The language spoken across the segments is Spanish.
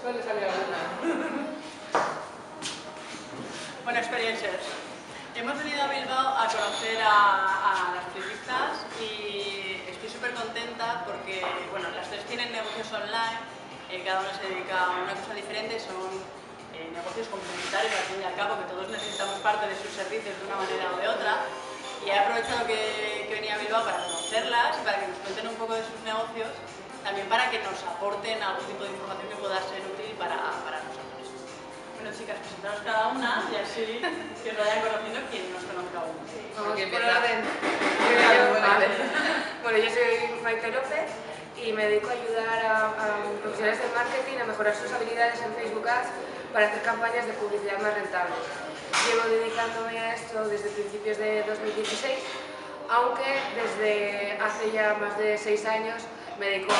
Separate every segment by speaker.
Speaker 1: Suele salir alguna.
Speaker 2: Bueno, experiencias. Hemos venido a Bilbao a conocer a, las turistas y estoy súper contenta porque bueno, las tres tienen negocios online, eh, cada una se dedica a una cosa diferente, son eh, negocios complementarios al fin y al cabo, que todos necesitamos parte de sus servicios de una manera o de otra. Y he aprovechado que, que venía a Bilbao para conocerlas y para que nos cuenten un poco de sus negocios también para que nos aporten algún tipo de información que pueda ser útil para, para nosotros. Bueno, chicas, presentaros cada una y así que os vayan conociendo quien nos conozca uno.
Speaker 3: Vamos por orden. Bueno, yo soy Maite López y me dedico a ayudar a, profesionales de marketing a mejorar sus habilidades en Facebook Ads para hacer campañas de publicidad más rentables. Llevo dedicándome a esto desde principios de 2016, aunque desde hace ya más de seis años me dedico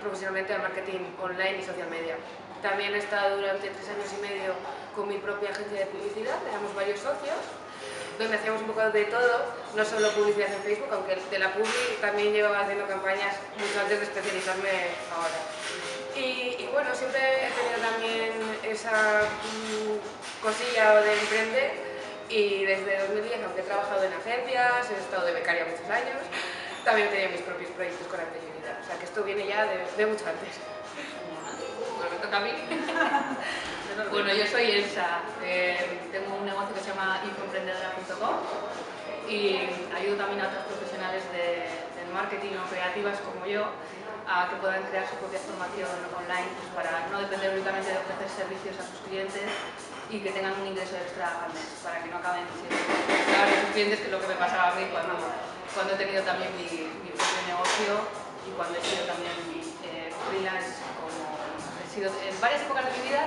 Speaker 3: profesionalmente al marketing online y social media. También he estado durante tres años y medio con mi propia agencia de publicidad, éramos varios socios, donde hacíamos un poco de todo, no solo publicidad en Facebook, aunque de la publi también llevaba haciendo campañas mucho antes de especializarme ahora. Y, bueno, siempre he tenido también esa mm, cosilla de emprender y desde 2010, aunque he trabajado en agencias, he estado de becaria muchos años, también tenía mis propios proyectos con anterioridad. O sea que esto viene ya de, mucho antes.
Speaker 4: Bueno, me toca a mí. bueno, yo soy Elsa. Eh, tengo un negocio que se llama infoemprendedora.com y ayudo también a otros profesionales de, del marketing o creativas como yo a que puedan crear su propia formación online pues, para no depender únicamente de ofrecer servicios a sus clientes y que tengan un ingreso extra al mes, para que no acaben siendo sus clientes, que es lo que me pasaba a mí cuando cuando he tenido también mi, propio negocio y cuando he sido también eh, freelance, como he sido en varias épocas de mi vida,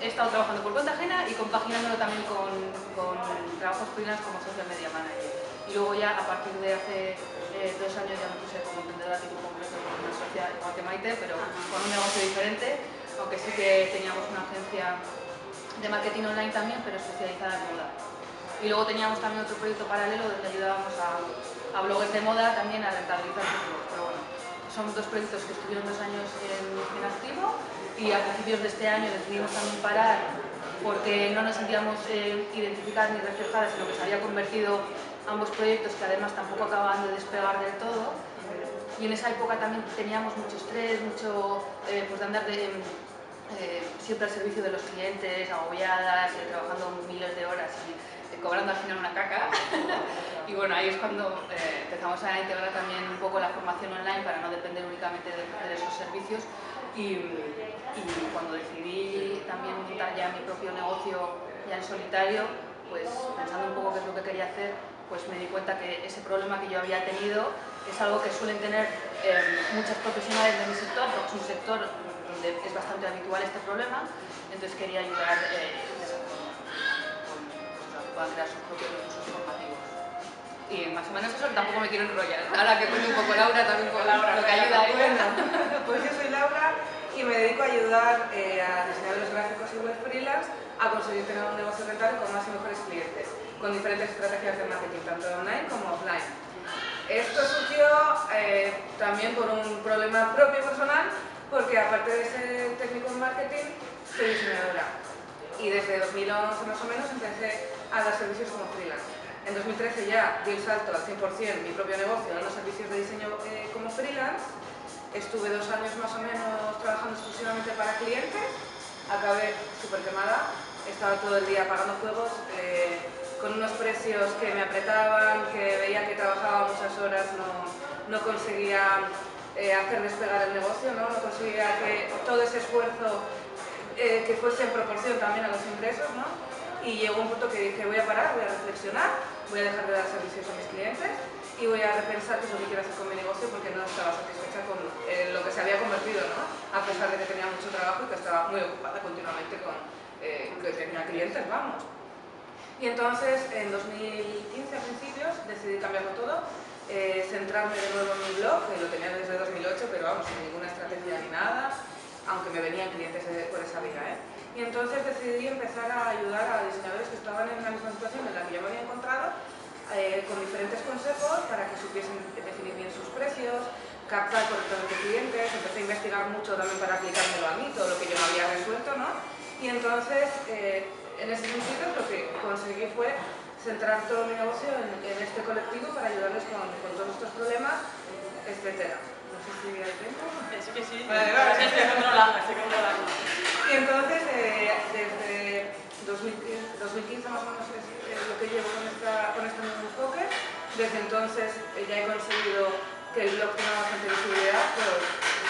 Speaker 4: he estado trabajando por cuenta ajena y compaginándolo también con, con trabajos freelance como social media manager. Y luego ya a partir de hace eh, dos años ya me puse como emprendedora tipo completo con una sociedad igual que Maite, pero con un negocio diferente, aunque sí que teníamos una agencia de marketing online también, pero especializada en moda. Y luego teníamos también otro proyecto paralelo donde ayudábamos a a bloggers de moda también a rentabilizar sus blogs. Pero bueno, son dos proyectos que estuvieron dos años en, activo y a principios de este año decidimos también parar porque no nos sentíamos eh, identificadas ni reflejadas en lo que se había convertido ambos proyectos que además tampoco acababan de despegar del todo. Y en esa época también teníamos mucho estrés, mucho eh, pues de andar eh, siempre al servicio de los clientes, agobiadas, trabajando miles de horas cobrando al final una caca. y bueno, ahí es cuando eh, empezamos a integrar también un poco la formación online para no depender únicamente de, esos servicios. Y, cuando decidí también montar ya mi propio negocio ya en solitario, pues pensando un poco qué es lo que quería hacer, pues me di cuenta que ese problema que yo había tenido es algo que suelen tener eh, muchas profesionales de mi sector, porque es un sector donde es bastante habitual este problema, entonces quería ayudar eh, crear sus propios recursos formativos. Y más o menos eso tampoco me quiero enrollar. Ahora que cuento un poco Laura también con Laura, lo que ayuda.
Speaker 1: Bueno, pues yo soy Laura y me dedico a ayudar eh, a diseñadores gráficos y web freelance a conseguir tener un negocio rentable con más y mejores clientes, con diferentes estrategias de marketing, tanto online como offline. Esto surgió eh, también por un problema propio personal, porque aparte de ser técnico en marketing, soy diseñadora. Y desde 2011 más o menos empecé a dar servicios como freelance. En 2013 ya di el salto al 100% mi propio negocio dando servicios de diseño eh, como freelance. Estuve dos años más o menos trabajando exclusivamente para clientes. Acabé súper quemada. Estaba todo el día pagando juegos eh, con unos precios que me apretaban, que veía que trabajaba muchas horas, no, no conseguía eh, hacer despegar el negocio, ¿no? no conseguía que todo ese esfuerzo que fuese en proporción también a los ingresos. ¿no? Y llegó un punto que dije voy a parar, voy a reflexionar, voy a dejar de dar servicios a mis clientes y voy a repensar qué es lo que quiero hacer con mi negocio porque no estaba satisfecha con eh, lo que se había convertido, ¿no? a pesar de que tenía mucho trabajo y que estaba muy ocupada continuamente con eh, que tenía clientes, vamos. Y entonces en 2015 a principios decidí cambiarlo todo, eh, centrarme de nuevo en mi blog, que lo tenía desde 2008, pero vamos, sin ninguna estrategia ni nada, aunque me venían clientes por esa vía. ¿eh? Y entonces decidí empezar a ayudar a diseñadores que estaban en la misma situación en la que yo me había encontrado, eh, con diferentes consejos para que supiesen definir bien sus precios, captar correctamente clientes, empecé a investigar mucho también para aplicármelo a mí, todo lo que yo no había resuelto, ¿no? Y entonces, eh, en ese sentido, lo que conseguí fue centrar todo mi negocio en, este colectivo para ayudarles con, todos estos problemas, etc. No sé si hay tiempo.
Speaker 2: Sí que sí.
Speaker 1: Vale, vale.
Speaker 2: Estoy controlando, estoy controlando.
Speaker 1: Y entonces, eh, desde 2015, más o menos es lo que llevo con, esta, con este nuevo enfoque. Desde entonces eh, ya he conseguido que el blog tenga bastante visibilidad, pero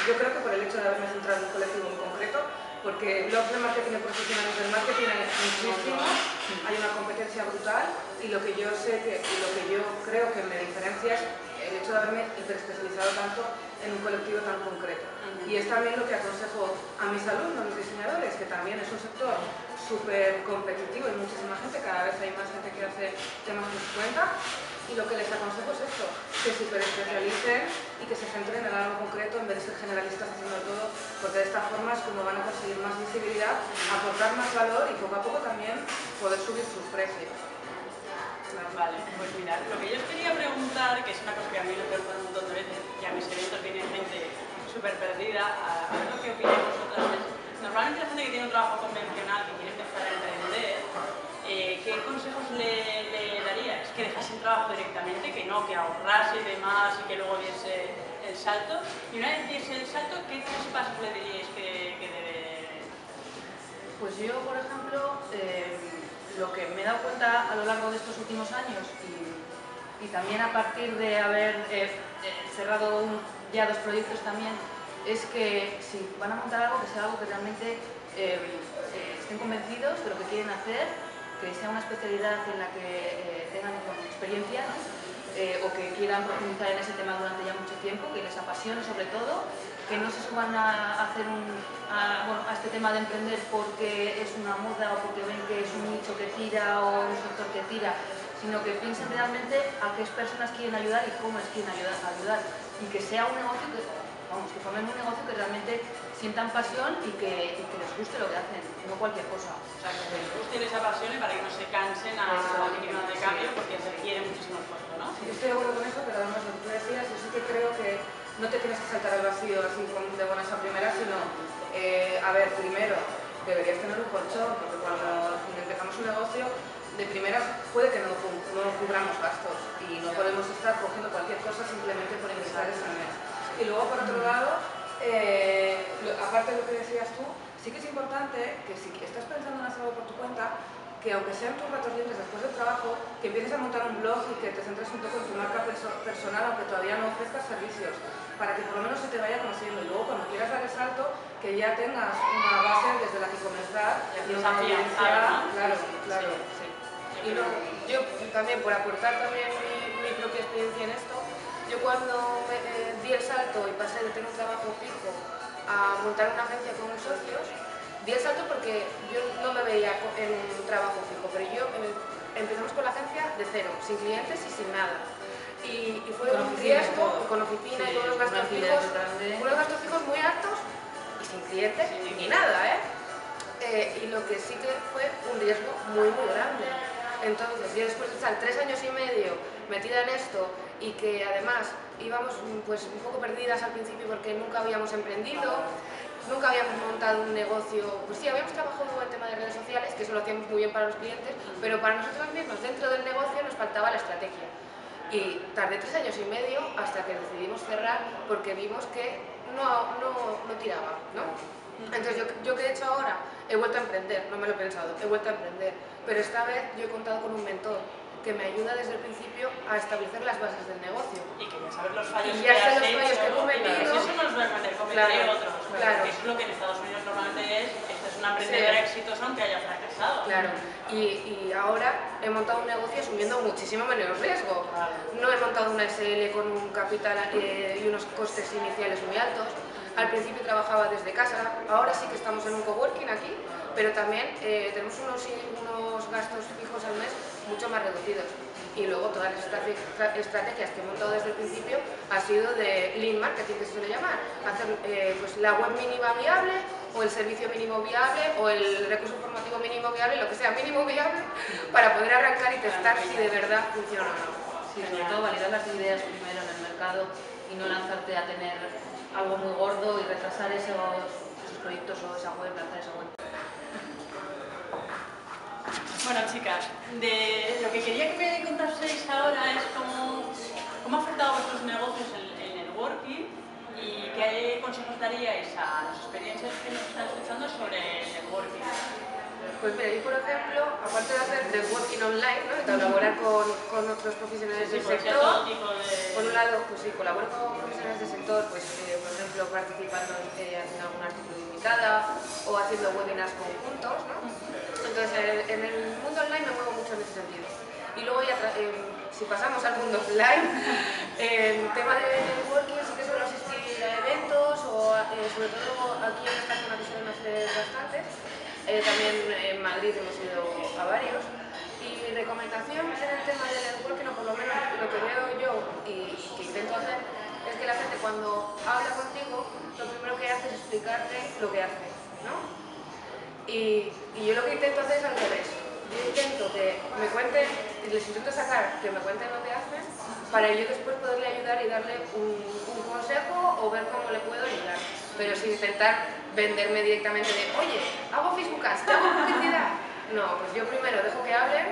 Speaker 1: yo creo que por el hecho de haberme centrado en un colectivo en concreto, porque blogs de marketing y profesionales del marketing hay muchísimos, hay una competencia brutal y lo que yo sé que, y lo que yo creo que me diferencia es el hecho de haberme hiperespecializado tanto en un colectivo tan concreto. Y es también lo que aconsejo a mis alumnos, los diseñadores, que también es un sector súper competitivo y muchísima gente, cada vez hay más gente que hace temas por su cuenta y lo que les aconsejo es esto, que se especialicen y que se centren en algo concreto en vez de ser generalistas haciendo todo, porque de esta forma es como van a conseguir más visibilidad, aportar más valor y poco a poco también poder subir sus precios.
Speaker 2: Vale, pues mira, lo que yo os quería preguntar, que es una cosa que a mí me preguntan un montón de veces, y a mis eventos viene gente súper perdida, a, ver lo que opináis vosotras. Normalmente la gente que tiene un trabajo convencional, que quiere empezar a emprender, eh, ¿qué consejos le, le que dejase el trabajo directamente, que no, que ahorrase y demás y que luego diese el salto. Y una vez diese el salto, ¿qué tres pasos le diríais que, debe...?
Speaker 4: Pues yo, por ejemplo, eh, lo que me he dado cuenta a lo largo de estos últimos años y, también a partir de haber eh, eh, cerrado ya dos proyectos también, es que si van a montar algo, que sea algo que realmente estén convencidos de lo que quieren hacer que sea una especialidad en la que eh, tengan experiencia eh, o que quieran profundizar en ese tema durante ya mucho tiempo, que les apasione sobre todo, que no se suban a hacer un, bueno, a este tema de emprender porque es una moda o porque ven que es un nicho que tira o un sector que tira, sino que piensen realmente a qué personas quieren ayudar y cómo les quieren ayudar, ayudar y que sea un negocio que, vamos, que formen un negocio que realmente sientan pasión y que, y que, les guste lo que hacen, no cualquier cosa.
Speaker 2: O sea, que les guste esa pasión y para que no se cansen a la mínima de cambio porque se requiere muchísimo esfuerzo, ¿no?
Speaker 1: Yo estoy de acuerdo con eso, pero además lo que tú decías, yo sí que creo que no te tienes que saltar al vacío así de buenas a primeras, sino, eh, a ver, primero, deberías tener un colchón, porque cuando empezamos un negocio, de primeras puede que no, no cubramos gastos y no podemos estar cogiendo cualquier cosa simplemente por ingresar ese mes. Y luego, por otro lado, eh, aparte de lo que decías tú, sí que es importante que si estás pensando en hacer algo por tu cuenta, que aunque sean tus ratos libres después del trabajo, que empieces a montar un blog y que te centres un poco en tu marca personal, aunque todavía no ofrezcas servicios, para que por lo menos se te vaya conociendo. Y luego cuando quieras dar el salto, que ya tengas una base desde la que comenzar
Speaker 2: y una audiencia,
Speaker 1: claro, claro.
Speaker 3: Y luego, yo también, por aportar también mi propia experiencia en esto, yo cuando me, eh, di el salto y pasé de tener un trabajo fijo a montar una agencia con socios, di el salto porque yo no me veía en un trabajo fijo, pero yo eh, empezamos con la agencia de cero, sin clientes y sin nada. Y, fue un riesgo, con oficina y todos los gastos fijos, unos gastos fijos muy altos y sin clientes ni nada, ¿eh? ¿eh? Y lo que sí que fue un riesgo muy, muy grande. Entonces, yo después de estar tres años y medio metida en esto y que además íbamos pues, un poco perdidas al principio porque nunca habíamos emprendido, nunca habíamos montado un negocio, pues sí, habíamos trabajado en el tema de redes sociales, que eso lo hacíamos muy bien para los clientes, pero para nosotros mismos dentro del negocio nos faltaba la estrategia. Y tardé tres años y medio hasta que decidimos cerrar porque vimos que no, no, no tiraba, ¿no? Entonces, yo, yo que he hecho ahora, he vuelto a emprender, no me lo he pensado, he vuelto a emprender, pero esta vez yo he contado con un mentor que me ayuda desde el principio a establecer las bases del negocio.
Speaker 2: Y que ya sabes los fallos
Speaker 3: y
Speaker 2: ya
Speaker 3: que
Speaker 2: has
Speaker 3: los fallos que he cometido.
Speaker 2: Eso no los voy a meter, cometeré claro, otros. Claro. es lo que en Estados Unidos normalmente es, esta es una emprendedora sí. exitosa aunque haya fracasado.
Speaker 3: Claro, y, y, ahora he montado un negocio asumiendo muchísimo menos riesgo. Claro. No he montado una SL con un capital eh, y unos costes iniciales muy altos. Al principio trabajaba desde casa, ahora sí que estamos en un coworking aquí, pero también eh, tenemos unos, unos gastos fijos al mes mucho más reducidos. Y luego todas las estrategias que he montado desde el principio ha sido de lean marketing, que se suele llamar. Hacer eh, pues, la web mínima viable, o el servicio mínimo viable, o el recurso informativo mínimo viable, lo que sea mínimo viable, para poder arrancar y testar si de verdad funciona o no.
Speaker 4: Sí, sobre todo validar las ideas primero en el mercado y no lanzarte a tener algo muy gordo y retrasar esos, esos proyectos o esa web, lanzar esa web.
Speaker 2: Bueno, chicas, de lo que quería que me contaseis ahora es cómo, cómo ha afectado a vuestros negocios el, el networking y qué consejos daríais a las experiencias que nos están escuchando sobre el networking.
Speaker 3: Pues mira, yo por ejemplo, aparte de hacer networking online, ¿no? de colaborar con, con otros profesionales del sector,
Speaker 2: de...
Speaker 3: por un lado, pues sí, colaboro con profesionales del sector, pues eh, por ejemplo participando eh, haciendo algún artículo limitada o haciendo webinars conjuntos, ¿no? Entonces en, el mundo online me muevo mucho en ese sentido. Y luego ya, eh, si pasamos al mundo offline, en tema de networking sí que suelo asistir a eventos o eh, sobre todo aquí en esta zona que suelen hacer bastantes. Eh, también en Madrid hemos ido a varios. Y mi recomendación en el tema del networking, o por lo menos lo que veo yo y que intento hacer, es que la gente cuando habla contigo, lo primero que hace es explicarte lo que hace, ¿no? Y, y yo lo que intento hacer es al revés. Yo intento que me cuenten, les intento sacar que me cuenten lo que hacen para yo después poderle ayudar y darle un, un consejo o ver cómo le puedo ayudar. Pero sin intentar venderme directamente de, oye, hago Facebook Ads, te hago publicidad. No, pues yo primero dejo que hablen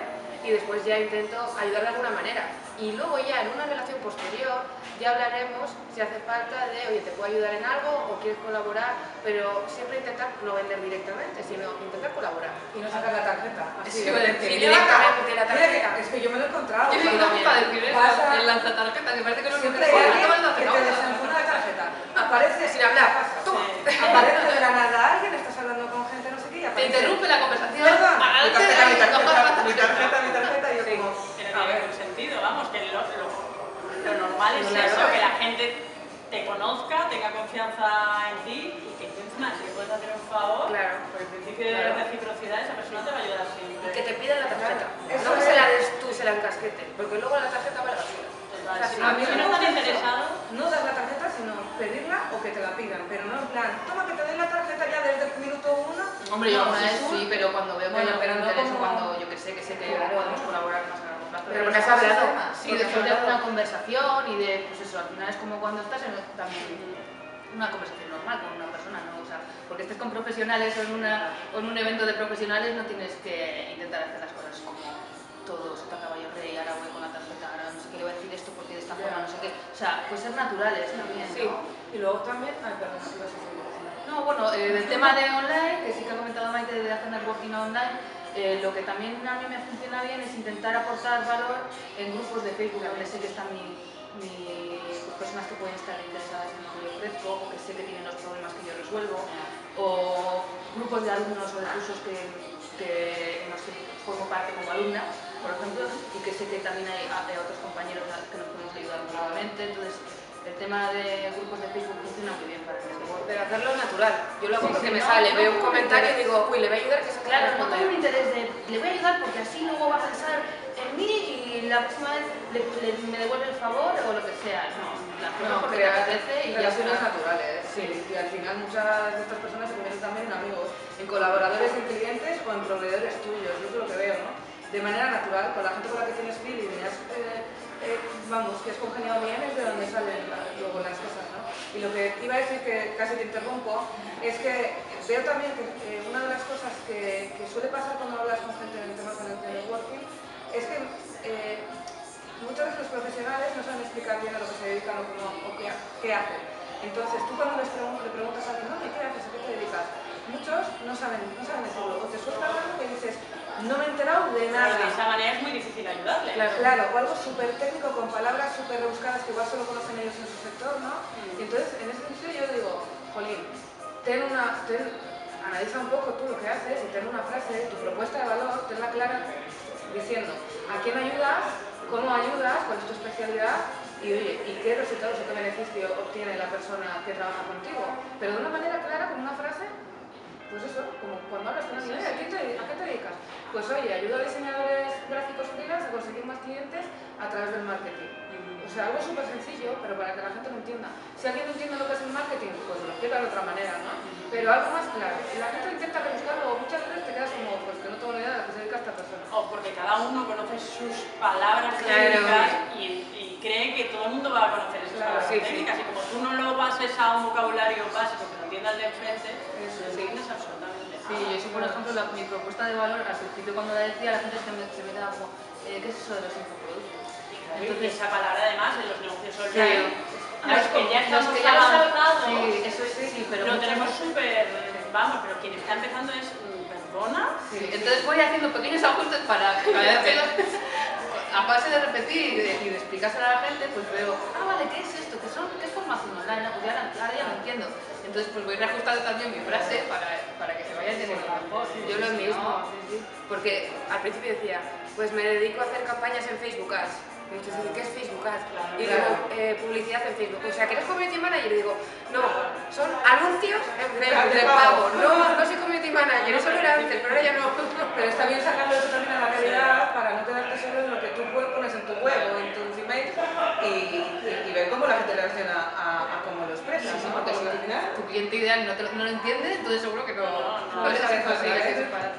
Speaker 3: y después ya intento ayudar de alguna manera. Y luego ya en una relación posterior ya hablaremos si hace falta de, oye, te puedo ayudar en algo o quieres colaborar, pero siempre intentar no vender directamente, sino intentar colaborar.
Speaker 1: Y no sacar la tarjeta. Así
Speaker 4: Sí,
Speaker 1: de
Speaker 3: sí, directamente la tarjeta.
Speaker 1: Es que yo me lo he encontrado.
Speaker 4: Yo soy para decir eso,
Speaker 1: pasa-
Speaker 4: el lanzatarjeta, que parece que no lo
Speaker 1: Siempre hay alguien
Speaker 4: de
Speaker 1: que te
Speaker 4: ahora.
Speaker 1: desenfunda la tarjeta. Aparece
Speaker 3: Sin hablar. Toma.
Speaker 2: Sí.
Speaker 1: Aparece de la nada alguien, estás hablando con gente, no sé qué, y
Speaker 4: Te
Speaker 1: aparece.
Speaker 4: interrumpe la conversación.
Speaker 1: Perdón, mi tarjeta, mi tarjeta, mi tarjeta, mi tarjeta, y yo como,
Speaker 2: que no
Speaker 1: a
Speaker 2: tiene ningún sentido, vamos, que lo, lo, lo normal es
Speaker 3: Claro.
Speaker 2: eso, que la gente te conozca, tenga confianza en ti y que encima si le puedes hacer un favor,
Speaker 3: Claro.
Speaker 2: por el principio de
Speaker 3: Claro.
Speaker 2: reciprocidad, esa persona te va a ayudar siempre.
Speaker 3: Y que te pidan la tarjeta.
Speaker 1: Eso
Speaker 3: No que se la des tú y se la encasquete, porque luego la tarjeta va a la basura. O sea,
Speaker 2: si
Speaker 1: A mí
Speaker 2: no están interesados,
Speaker 1: No dar la tarjeta, pedirla o que te la pidan, pero no en plan, toma que te den la tarjeta ya desde el minuto uno.
Speaker 4: Hombre, yo
Speaker 1: si
Speaker 4: vez sí, pero cuando veo que
Speaker 1: Bueno, pero no
Speaker 4: interés o
Speaker 1: como-
Speaker 4: cuando yo que sé que sé que
Speaker 1: Claro.
Speaker 4: podemos colaborar más a largo plazo.
Speaker 3: Pero porque has hablado.
Speaker 4: Sí, de
Speaker 3: hablado.
Speaker 4: una conversación y de, pues eso, al final es como cuando estás en también una conversación normal con una persona, ¿no? O sea, porque estés con profesionales o en, una, o en un evento de profesionales no tienes que intentar hacer las cosas como todo se te caballo rey, ahora voy con la tarjeta, ahora le voy a decir esto porque de esta forma, no sé qué. O sea, pues ser naturales también,
Speaker 3: Sí.
Speaker 4: ¿no?
Speaker 1: Y luego también, ay, perdón, sí, a.
Speaker 4: No, bueno, eh, del tema de online, que sí que ha comentado Maite de hacer networking online, eh, lo que también a mí me funciona bien es intentar aportar valor en grupos de Facebook, donde sé que están mi, mi- pues, personas que pueden estar interesadas en lo que yo ofrezco, o que sé que tienen los problemas que yo resuelvo, o grupos de alumnos o de cursos que, que, en los que formo parte como alumna, por ejemplo, y que sé que también hay, hay otros compañeros que nos podemos ayudar mutuamente, entonces el tema de grupos de Facebook funciona muy bien para networking.
Speaker 3: Pero hacerlo natural. Yo lo hago
Speaker 4: Sí,
Speaker 3: porque
Speaker 4: sí,
Speaker 3: me
Speaker 4: no,
Speaker 3: sale,
Speaker 4: no
Speaker 3: veo un comentario y digo, uy, le voy a ayudar que se
Speaker 4: Claro, no tengo un interés de le voy a ayudar porque así luego va a pensar en mí y la próxima vez le- le- me devuelve el favor o lo que sea. No, la
Speaker 1: No,
Speaker 4: no, porque te
Speaker 1: crear
Speaker 4: apetece y ya
Speaker 1: relaciones naturales, sí. Y al final muchas de estas personas se convierten también en amigos, en colaboradores, en clientes o en proveedores tuyos, yo es lo que veo, ¿no? De manera natural, con la gente con la que tienes feeling y eh, eh, vamos, que has congeniado bien es de donde salen luego las cosas, ¿no? Y lo que iba a decir, que casi te interrumpo, es que veo también que una de las cosas que, que suele pasar cuando hablas con gente en el tema del networking es que eh, muchas veces los profesionales no saben explicar bien a lo que se dedican o, cómo- o qué, qué hacen. Entonces, tú cuando les pregun- le preguntas a alguien, no, ¿y qué haces? ¿A qué te dedicas? Muchos no saben, no saben decirlo. O te sueltan algo que dices, no me he enterado de nada.
Speaker 2: de esa manera es muy difícil ayudarle.
Speaker 3: Claro.
Speaker 1: Claro, o algo súper técnico con palabras súper rebuscadas que igual solo conocen ellos en su sector, ¿no? Y entonces, en ese sentido yo digo, Jolín, ten una, ten, analiza un poco tú lo que haces y ten una frase, tu propuesta de valor, tenla clara diciendo a quién ayudas, cómo ayudas, cuál es tu especialidad y, oye, y qué resultados o qué beneficio obtiene la persona que trabaja contigo. Pero de una manera clara, con una frase, pues eso, como cuando hablas con alguien, "Oye, ¿a qué te, a qué te dedicas? Pues oye, ayudo a diseñadores gráficos freelance a conseguir más clientes a través del marketing. O sea, algo súper sencillo, pero para que la gente lo entienda. Si alguien no entiende lo que es el marketing, pues lo explica de otra manera, ¿no? Pero algo más claro. La gente intenta rebuscarlo, muchas veces te quedas como, pues que no tengo ni idea de a qué se dedica esta persona.
Speaker 2: O porque cada uno conoce sus palabras
Speaker 3: Claro.
Speaker 2: técnicas y, y cree que todo el mundo va a conocer esas
Speaker 1: Claro.
Speaker 2: palabras
Speaker 3: Sí, sí.
Speaker 2: técnicas y como tú no lo pases a un vocabulario básico que lo entienda el de enfrente,
Speaker 4: Sí, yo sí, por ejemplo, la- mi propuesta de valor, al principio cuando la decía, la gente se me, se me como, eh, ¿qué es eso de los infoproductos?
Speaker 2: Entonces, esa palabra además en los negocios
Speaker 4: Sí.
Speaker 2: online,
Speaker 4: Ah,
Speaker 2: los
Speaker 4: es
Speaker 2: que ya estamos
Speaker 4: que ya
Speaker 2: avanzados,
Speaker 4: sí, eso sí, sí, pero
Speaker 2: lo tenemos súper, vamos, pero quien está empezando es, perdona,
Speaker 4: Sí, entonces voy haciendo pequeños ajustes para cambiárselos. A base de repetir y de, y de explicárselo a la gente, pues veo, ah, vale, ¿qué es esto? ¿Qué, son, qué formación online? Ah, Pues ya, ahora- ya lo entiendo. Entonces, pues voy reajustando también mi frase para, para que se vaya entendiendo mejor.
Speaker 3: Yo lo
Speaker 4: no,
Speaker 3: mismo, porque al principio decía, pues me dedico a hacer campañas en Facebook Ads. Y entonces dice, ¿qué es Facebook Ads? Y digo, eh, publicidad en Facebook. O sea, que eres community manager. Y digo, no, son anuncios en de pago. No, no soy community manager, eso lo era antes, pero ahora ya no.
Speaker 1: Pero está bien sacarlo eso también a la realidad para no quedarte solo en lo que tú pones en tu web o en tu Gmail y, y- y ver cómo la gente reacciona a, a cómo lo expresas,
Speaker 4: Sí, sí,
Speaker 1: ¿no?
Speaker 4: porque
Speaker 1: Porque
Speaker 4: si
Speaker 1: al final
Speaker 4: tu cliente ideal no, te lo, no lo entiende, entonces seguro que no,
Speaker 2: No, no,
Speaker 4: no les
Speaker 1: no
Speaker 4: hace
Speaker 1: sabe
Speaker 4: fácil
Speaker 1: hacer.
Speaker 4: ese para-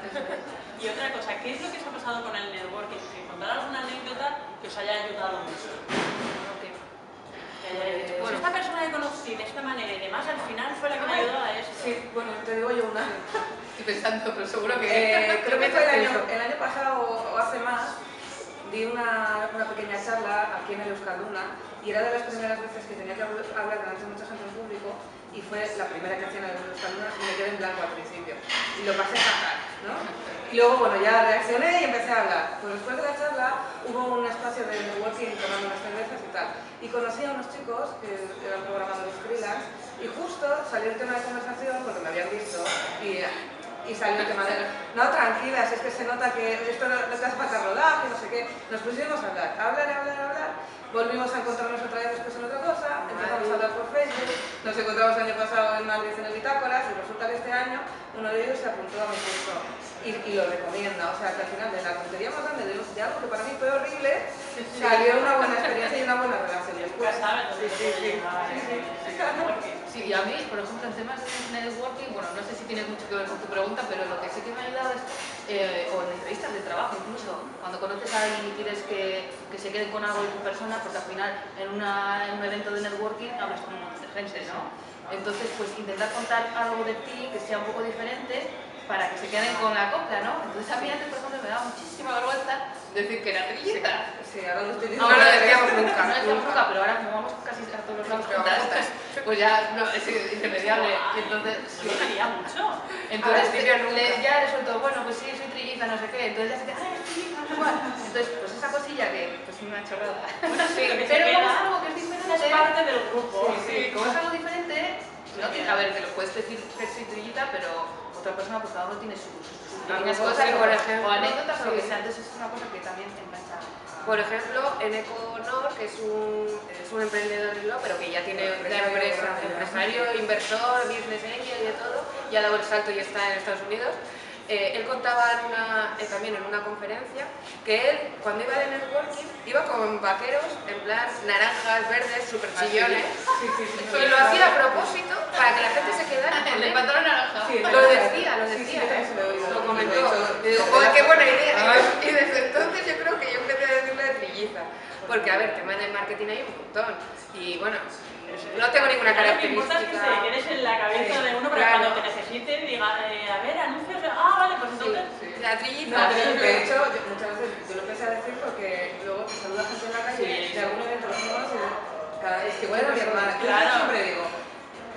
Speaker 2: Y otra cosa, ¿qué es lo que os ha pasado con el networking? Que contar alguna anécdota que os haya ayudado mucho. Pues
Speaker 4: Bueno.
Speaker 2: esta persona que conocí de esta manera y demás, al final fue la que me ayudó a esto.
Speaker 1: Sí, bueno, te digo yo una.
Speaker 4: Estoy pensando, pero seguro que...
Speaker 1: Eh, creo que fue el año, el año pasado o hace más, di una, una pequeña charla aquí en el Euskalduna y era de las primeras veces que tenía que habl- hablar delante de mucha gente en público y fue la primera hacía en el Euskalduna y me quedé en blanco al principio. Y lo pasé fatal, ¿no? Y luego, bueno, ya reaccioné y empecé a hablar. Pues después de la charla hubo un espacio de networking tomando unas cervezas y tal. Y conocí a unos chicos que eran programadores freelance y justo salió el tema de conversación porque me habían visto y y salió el tema no, tranquila, si es que se nota que esto no, no te hace falta rodaje, no sé qué. Nos pusimos a hablar, a hablar, a hablar, a hablar. Volvimos a encontrarnos otra vez después en otra cosa, empezamos a hablar por Facebook, nos encontramos el año pasado en Madrid en el Bitácoras y resulta que este año uno de ellos se apuntó a mi curso y, y lo recomienda. O sea, que al final de la tontería más grande de, de algo que para mí fue horrible, salió una buena experiencia y una buena relación después.
Speaker 2: Ya sabes dónde
Speaker 1: Sí, sí, sí.
Speaker 2: llegar,
Speaker 1: Sí,
Speaker 4: a mí, por ejemplo, en temas de networking, bueno, no sé si tiene mucho que ver con tu pregunta, pero lo que sí que me ha ayudado es, eh, o en entrevistas de trabajo incluso, cuando conoces a alguien y quieres que, que se quede con algo de tu persona, porque al final en, una- en un evento de networking hablas con un montón de gente, ¿no? Entonces, pues intentar contar algo de ti que sea un poco diferente para que se queden con la copla, ¿no? Entonces a mí antes, por ejemplo, me daba muchísima vergüenza decir que era trillita.
Speaker 1: Sí, ahora lo estoy diciendo.
Speaker 3: Ahora lo decíamos
Speaker 4: No
Speaker 3: nunca.
Speaker 4: lo decíamos nunca, pero ahora como vamos casi a todos los lados juntas, pues ya no, es irremediable. Y entonces,
Speaker 2: Yo quería mucho.
Speaker 4: entonces le- ya le suelto, bueno, pues sí, soy trilliza, no sé qué. Entonces ya se queda, ay, eres trilliza, no sé cuál". Entonces, pues esa cosilla que pues una chorrada.
Speaker 2: Sí,
Speaker 4: Pero como es algo que es diferente,
Speaker 2: es parte del grupo.
Speaker 4: Sí, como es algo diferente, no tiene, a ver, que lo puedes decir que soy trillita, pero otra persona, pues cada uno tiene sus, pequeñas cosas
Speaker 3: por ejemplo,
Speaker 4: o anécdotas o lo que sea. Entonces es una cosa que también te engancha.
Speaker 3: Por ejemplo, en Econor, que es un, es un emprendedor pero que ya tiene empresa, empresario, inversor, business angel y de todo, y ha dado el salto y está en Estados Unidos. Eh, él contaba en una- eh, también en una conferencia que él, cuando iba de networking, iba con vaqueros, en plan naranjas, verdes, super chillones,
Speaker 1: Sí, sí, sí.
Speaker 3: y lo hacía a propósito para que la gente se quedara con
Speaker 4: El pantalón naranja.
Speaker 3: Lo decía, lo
Speaker 1: Sí, sí,
Speaker 3: decía, ¿eh?
Speaker 1: lo
Speaker 3: comentó. digo, "Joder, qué buena idea. Y des- Y desde entonces yo creo que yo Porque, a ver, tema de marketing hay un montón. Y bueno, no tengo ninguna
Speaker 2: Lo que importa es que se
Speaker 3: característica.
Speaker 2: quedes en la cabeza de uno para
Speaker 3: Claro.
Speaker 2: cuando te necesite diga, eh, a ver, anuncios. Ah, vale, pues entonces.
Speaker 3: La
Speaker 1: No,
Speaker 3: trilliza.
Speaker 1: pero de hecho, yo muchas veces yo lo empecé a decir porque luego te saluda gente en la calle
Speaker 2: Sí.
Speaker 1: de algún evento, los mismos, y cada vez que voy a mi hermana, que
Speaker 2: Claro.
Speaker 1: yo siempre digo,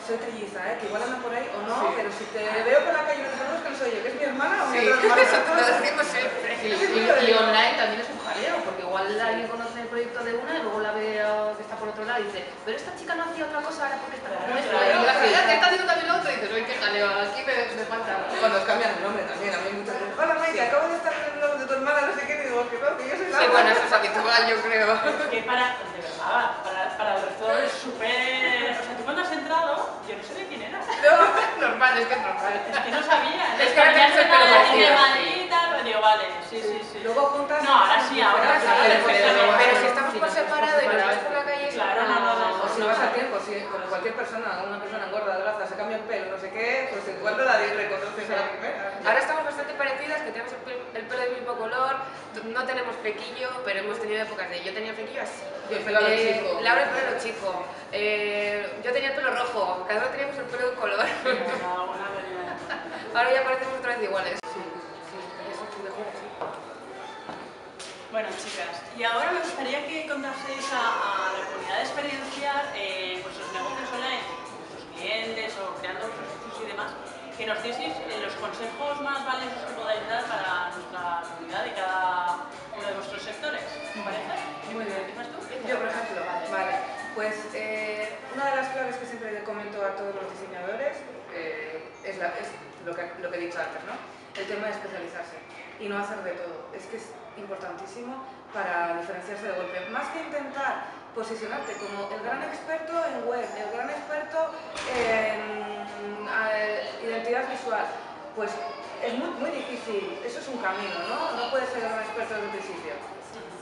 Speaker 1: soy trilliza, ¿eh? que igual anda por ahí o no, pero si te veo por la calle y no te que no soy yo, que es mi hermana o mi
Speaker 3: Sí,
Speaker 1: otra hermana.
Speaker 3: eso te lo decimos siempre.
Speaker 4: Y, y- y online también es un jaleo, porque igual alguien conoce el proyecto de una y luego la ve uh, que está por otro lado y dice, pero esta chica no hacía otra cosa ahora porque está con esto.
Speaker 2: claro,
Speaker 4: Y la verdad que está haciendo también lo otro y dices, uy, qué jaleo, aquí me, me falta.
Speaker 1: Cuando cambian el nombre también, a mí muchas veces, hola Mike, acabo de estar en el blog de tu hermana, no sé qué, y digo, que no, que yo soy la
Speaker 3: Sí, bueno, eso es habitual, yo creo.
Speaker 2: Es que para, para, para el resto es súper. O sea, tú cuando has entrado, yo no sé de quién era.
Speaker 3: No, normal, es que es normal.
Speaker 2: Es que no sabía.
Speaker 3: Es que ahora tienes el
Speaker 2: de. Madrid y tal, digo, vale, sí, sí, sí.
Speaker 1: Luego juntas.
Speaker 2: No, ahora sí, ahora sí,
Speaker 1: Pero,
Speaker 3: si estamos por separado y nos ves por la calle,
Speaker 2: Claro, no, no, no.
Speaker 1: O si no vas al tiempo, si como cualquier persona, una persona engorda, adelgaza, se cambia el pelo, no sé qué, pues igual no la reconoces a la primera.
Speaker 3: Ahora estamos bastante parecidas, que tenemos el pelo del mismo color, no tenemos flequillo, pero hemos tenido épocas de yo tenía flequillo así.
Speaker 1: Yo el pelo
Speaker 3: Eh,
Speaker 1: chico.
Speaker 3: Laura el pelo chico. Eh, yo tenía el pelo rojo, cada uno teníamos el pelo de un color. Ahora ya parecemos otra vez iguales.
Speaker 1: Sí, sí.
Speaker 2: Bueno, chicas, y ahora me gustaría que contaseis a, a la comunidad de experienciar eh, vuestros negocios online, vuestros clientes o creando vuestros y demás, que nos dieseis los consejos más valiosos que podáis dar para nuestra comunidad y cada uno de vuestros sectores. ¿Te parece?
Speaker 1: Muy bien.
Speaker 2: ¿Empiezas tú?
Speaker 1: Yo, por ejemplo, vale, pues eh, una de las claves que siempre le comento a todos los diseñadores eh, es, la- es lo, que, lo que he dicho antes, ¿no? El tema de especializarse y no hacer de todo. Es que es importantísimo para diferenciarse de golpe. Más que intentar posicionarte como el gran experto en web, el gran experto en eh, identidad visual, pues es muy, muy difícil. Eso es un camino, ¿no? No puedes ser el gran experto desde el principio.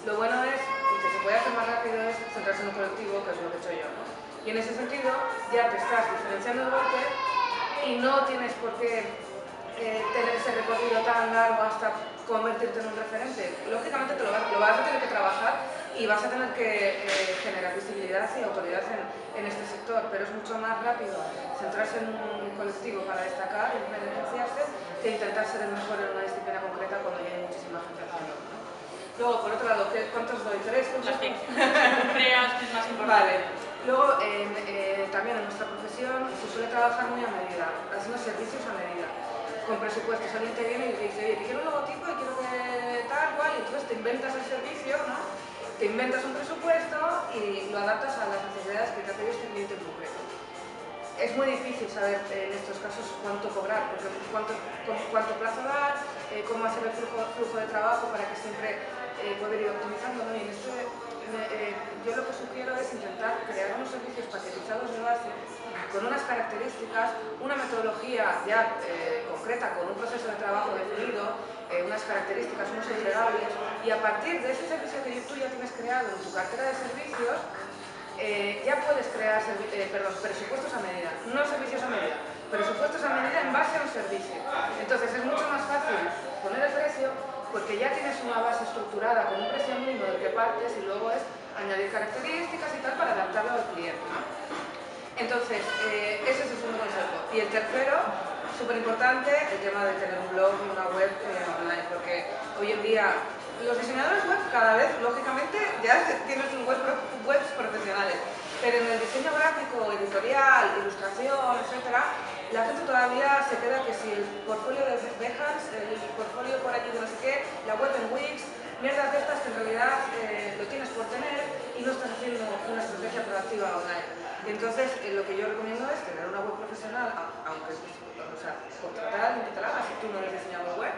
Speaker 1: Lo bueno es, y que se puede hacer más rápido, es centrarse en un colectivo, que es lo que he hecho yo. ¿no? Y en ese sentido ya te estás diferenciando de golpe y no tienes por qué eh, tener ese recorrido tan largo hasta convertirte en un referente. Lógicamente te lo vas a tener que trabajar y vas a tener que eh, generar visibilidad y autoridad en, en este sector, pero es mucho más rápido centrarse en un colectivo para destacar y diferenciarse que intentar ser el mejor en una disciplina concreta cuando ya hay muchísima gente haciendo. ¿no? Luego, por otro lado, ¿qué- ¿cuántos doy? ¿Tres? Consejos?
Speaker 2: que creas que es más importante.
Speaker 1: Vale. Luego, eh, también en nuestra profesión se suele trabajar muy a medida, haciendo servicios a medida, con presupuestos. Alguien te viene y te dice, oye, quiero un logotipo y quiero que tal, cual, y entonces te inventas el servicio, ¿no? Te inventas un presupuesto y lo adaptas a las necesidades que te ha pedido este cliente en concreto. Es muy difícil saber eh, en estos casos cuánto cobrar, porque cuánto, cu- cuánto plazo dar, eh, cómo hacer el flujo, flujo de trabajo para que siempre eh, poder ir optimizando. ¿no? Y en esto, eh, yo lo que sugiero es intentar crear unos servicios paquetizados de base con unas características, una metodología ya concreta, con un proceso de trabajo definido, eh, unas características, unos entregables, y a partir de ese servicio que tú ya tienes creado en tu cartera de servicios, eh, ya puedes crear eh, perdón, presupuestos a medida, no servicios a medida, presupuestos a medida en base a un servicio. Entonces es mucho más fácil poner el precio porque ya tienes una base estructurada con un precio mínimo del que partes y luego es añadir características y tal para adaptarlo al cliente. Entonces, eh, ese es el segundo consejo. Y el tercero, súper importante, el tema de tener un blog una web eh, online, porque hoy en día los diseñadores web cada vez, lógicamente, ya tienes web, webs profesionales, pero en el diseño gráfico, editorial, ilustración, etcétera, la gente todavía se queda que si el portfolio de Behance, el portfolio por aquí de no sé qué, la web en Wix, mierdas de estas que en realidad eh, lo tienes por tener y no estás haciendo una estrategia proactiva online. Y entonces eh, lo que yo recomiendo es tener una web profesional, aunque o sea, contratar a alguien que te la haga si tú no eres diseñador web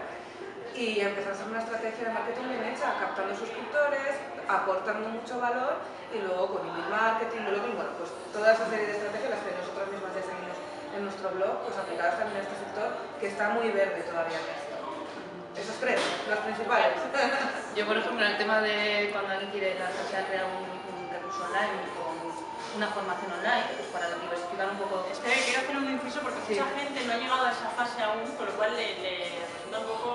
Speaker 1: y empezar a hacer una estrategia de marketing bien hecha, captando suscriptores, aportando mucho valor y luego con email marketing, blogging, bueno, pues toda esa serie de estrategias las que nosotros mismas ya seguimos en nuestro blog, pues aplicadas también a este sector que está muy verde todavía en Esos tres, las principales.
Speaker 4: Yo, por ejemplo, en el tema de cuando alguien quiere lanzarse a crear un, un recurso online con una formación online, pues para diversificar un poco.
Speaker 2: Espera, que quiero hacer un inciso porque
Speaker 4: Sí.
Speaker 2: mucha gente no ha llegado a esa fase aún, con lo cual le, le resulta un poco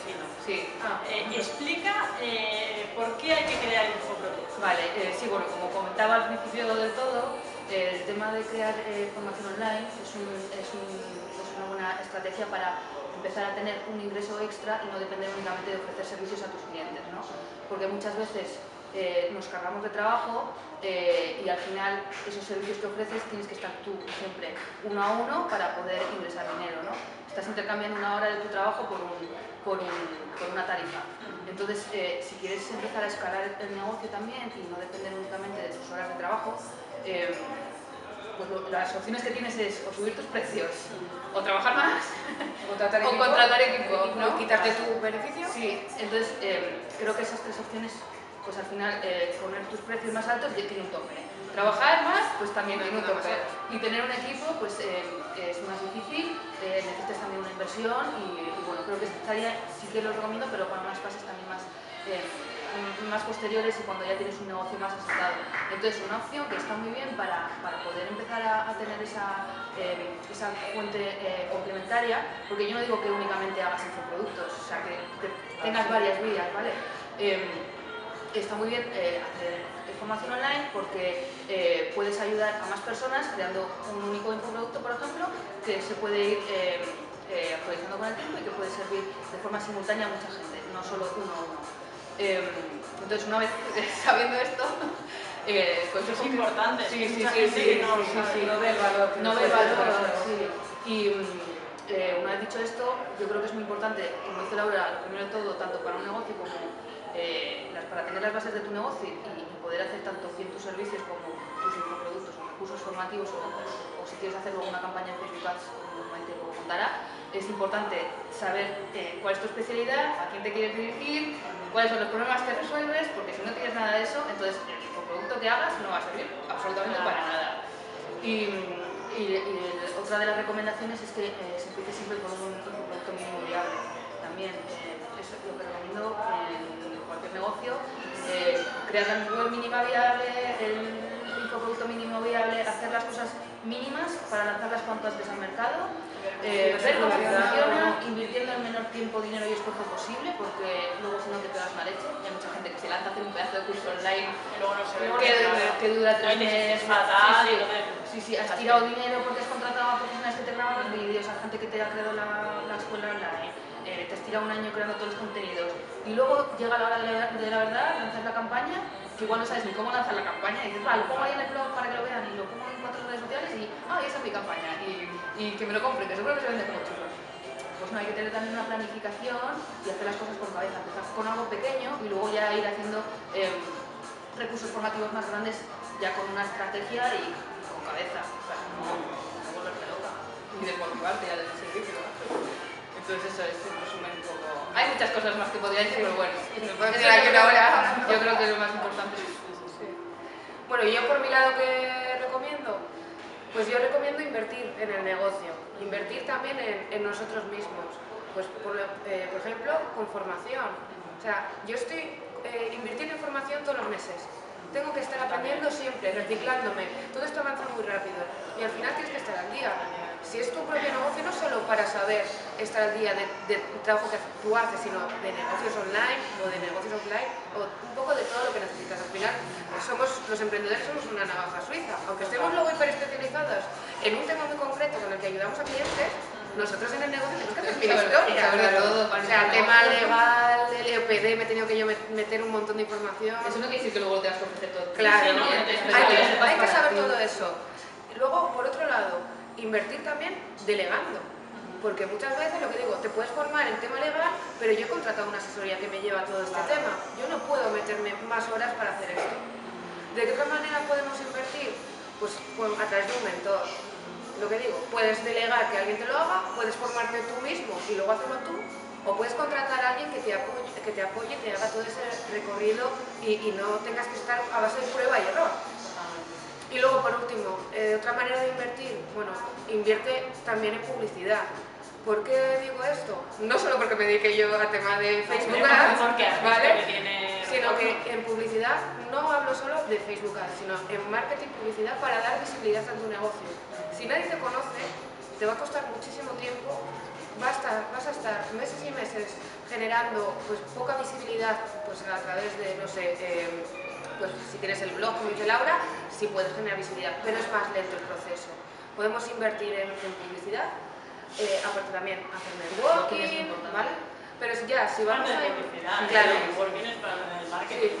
Speaker 2: chino.
Speaker 4: Sí, ah,
Speaker 2: Eh, explica eh, por qué hay que crear infoproductos.
Speaker 4: Vale, eh, sí, bueno, como comentaba al principio del todo, el tema de crear eh, formación online es, un- es un- es una buena estrategia para empezar a tener un ingreso extra y no depender únicamente de ofrecer servicios a tus clientes, ¿no? Porque muchas veces eh, nos cargamos de trabajo eh, y al final esos servicios que ofreces tienes que estar tú siempre uno a uno para poder ingresar dinero, ¿no? Estás intercambiando una hora de tu trabajo por, un, por, un- por una tarifa. Entonces, eh, si quieres empezar a escalar el negocio también y no depender únicamente de tus horas de trabajo, pues lo- las opciones que tienes es o subir tus precios, o trabajar más,
Speaker 1: Contratar
Speaker 4: o contratar equipo,
Speaker 3: ¿No?
Speaker 4: ¿no?
Speaker 3: Quitarte tu beneficio.
Speaker 4: Sí, entonces eh, creo que esas tres opciones, pues al final eh, poner tus precios más altos ya tiene un tope. Trabajar más, pues también tiene un tope. Y tener un equipo, pues eh, es más difícil, necesitas también una inversión y, y bueno, creo que estaría, sí que lo recomiendo, pero para unas fases también más, más posteriores y cuando ya tienes un negocio más asentado. Entonces, una opción que está muy bien para, para poder empezar a, a tener esa, eh, esa fuente eh, complementaria, porque yo no digo que únicamente hagas infoproductos, o sea, que te- tengas varias vías, ¿vale? Em, está muy bien eh, hacer formación online porque eh, puedes ayudar a más personas creando un único infoproducto, por ejemplo, que se puede ir eh, actualizando con el tiempo y que puede servir de forma simultánea a mucha gente, no solo uno a uno. Em, entonces, una vez sabiendo esto,
Speaker 2: eh, pues es importante.
Speaker 4: Sí, sí, sí, sí,
Speaker 1: no, no ve el valor.
Speaker 4: No ve el valor, sí. Y eh, una vez dicho esto, yo creo que es muy importante, como dice Laura, lo primero de todo, tanto para un negocio como eh, para tener las bases de tu negocio y, poder hacer tanto bien tus servicios como tus infoproductos o recursos formativos o, si quieres hacer luego una campaña en Facebook Ads, como normalmente lo contará, es importante saber eh, cuál es tu especialidad, a quién te quieres dirigir, cuáles son los problemas que resuelves, porque si no tienes nada de eso, entonces el infoproducto que hagas no va a servir absolutamente para nada. Y, otra de las recomendaciones es que eh, se empiece siempre con un producto mínimo viable. También eh, es lo que recomiendo en cualquier negocio, eh, crear la web mínima viable, el infoproducto mínimo viable, hacer las cosas mínimas para lanzarlas cuanto antes al mercado, eh, ver cómo funciona, invirtiendo el menor tiempo, dinero y esfuerzo posible, porque luego si no te pegas mal hecho. Hay mucha gente que se lanza a hacer un pedazo de curso online
Speaker 2: y luego no se ve
Speaker 4: que, que, dura tres meses.
Speaker 2: Fatal,
Speaker 4: sí, sí, sí, has tirado dinero porque has contratado a profesionales que te graban los vídeos, a gente que te ha creado la, la escuela online, te has tirado un año creando todos los contenidos y luego llega la hora de la, verdad, lanzas la campaña, que igual no sabes ni cómo lanzar la campaña y dices, vale, lo pongo ahí en el blog para que lo vean y lo pongo en cuatro redes sociales y, ah, esa es mi campaña y, que me lo compren, que seguro que se vende como churros. Pues no, hay que tener también una planificación y hacer las cosas por cabeza, empezar con algo pequeño y luego ya ir haciendo eh, recursos formativos más grandes ya con una estrategia y con cabeza, o sea, no, no volverte loca y desmotivarte ya del servicio. Entonces eso es Hay muchas cosas más que podría decir, pero bueno, si me puedo quedar aquí una hora, yo creo que es lo más importante.
Speaker 3: Bueno, y yo por mi lado, ¿qué recomiendo? Pues yo recomiendo invertir en el negocio, invertir también en, nosotros mismos. Pues, por, eh, por, ejemplo, con formación. O sea, yo estoy eh, invirtiendo en formación todos los meses. Tengo que estar aprendiendo siempre, reciclándome. Todo esto avanza muy rápido y al final tienes que estar al día si es tu propio negocio, no solo para saber estar al día del trabajo que tú haces, sino de negocios online o de negocios offline, o un poco de todo lo que necesitas. Al final, somos los emprendedores somos una navaja suiza. Aunque estemos luego hiper especializados en un tema muy concreto con el que ayudamos a clientes, nosotros en el negocio tenemos que hacer mil historias.
Speaker 4: todo,
Speaker 3: o sea, tema legal, el EOPD, me he tenido que yo meter un montón de información.
Speaker 4: Eso no quiere decir que luego te has que ofrecer todo.
Speaker 3: Claro, hay, que, hay que saber todo eso. Luego, por otro lado, invertir también delegando. Porque muchas veces lo que digo, te puedes formar en tema legal, pero yo he contratado una asesoría que me lleva todo este tema. Yo no puedo meterme más horas para hacer esto. ¿De qué otra manera podemos invertir? Pues, pues, a través de un mentor. Lo que digo, puedes delegar que alguien te lo haga, puedes formarte tú mismo y luego hacerlo tú, o puedes contratar a alguien que te apoye, que te, apoye, te haga todo ese recorrido y, y no tengas que estar a base de prueba y error. Y luego, por último, eh, otra manera de invertir, bueno, invierte también en publicidad. ¿Por qué digo esto? No solo porque me dedique yo al tema de Facebook Ads, ¿vale? sino que en publicidad no hablo solo de Facebook Ads, sino en marketing publicidad para dar visibilidad a tu negocio. Si nadie te conoce, te va a costar muchísimo tiempo, vas a estar, meses y meses generando pues, poca visibilidad pues, a través de, no sé, eh, pues si tienes el blog, como dice Laura, sí puedes generar visibilidad, pero es más lento el proceso. Podemos invertir en, publicidad, eh, aparte también hacer networking, ¿vale? Pero ya, si vamos
Speaker 2: a... Claro. marketing.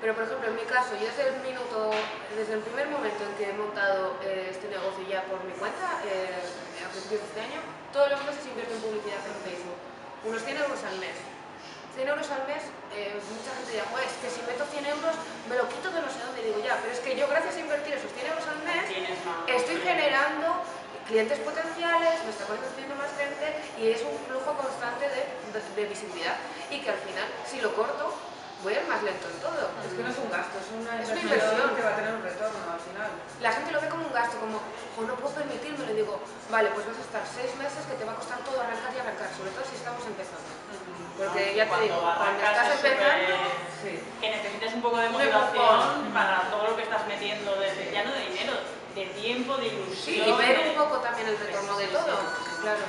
Speaker 3: Pero por ejemplo, en mi caso, yo desde el minuto, desde el primer momento en que he montado eh, este negocio ya por mi cuenta, eh, a principios de este año, todos los meses invierto en publicidad en Facebook. Unos 100 euros al mes. 100 euros al mes, eh, mucha gente dirá, pues que si meto 100 euros me lo quito de no sé dónde. Digo, ya, pero es que yo gracias a invertir esos 100 euros al mes estoy generando clientes potenciales, me está conociendo más gente y es un flujo constante de, de, visibilidad y que al final, si lo corto, voy a ir más lento en todo.
Speaker 1: Es que no es un gasto, es una, inversión que va a tener un retorno al final.
Speaker 3: La gente lo ve como un gasto, como, o no puedo permitirme, le digo, vale, pues vas a estar seis meses que te va a costar todo arrancar y arrancar, sobre todo si estamos empezando. Porque ya te digo, cuando estás empezando,
Speaker 2: que necesites un poco de motivación para todo lo que estás metiendo, desde, ya no de dinero, de tiempo, de ilusión.
Speaker 3: Sí, y ver un poco también el retorno de todo, claro.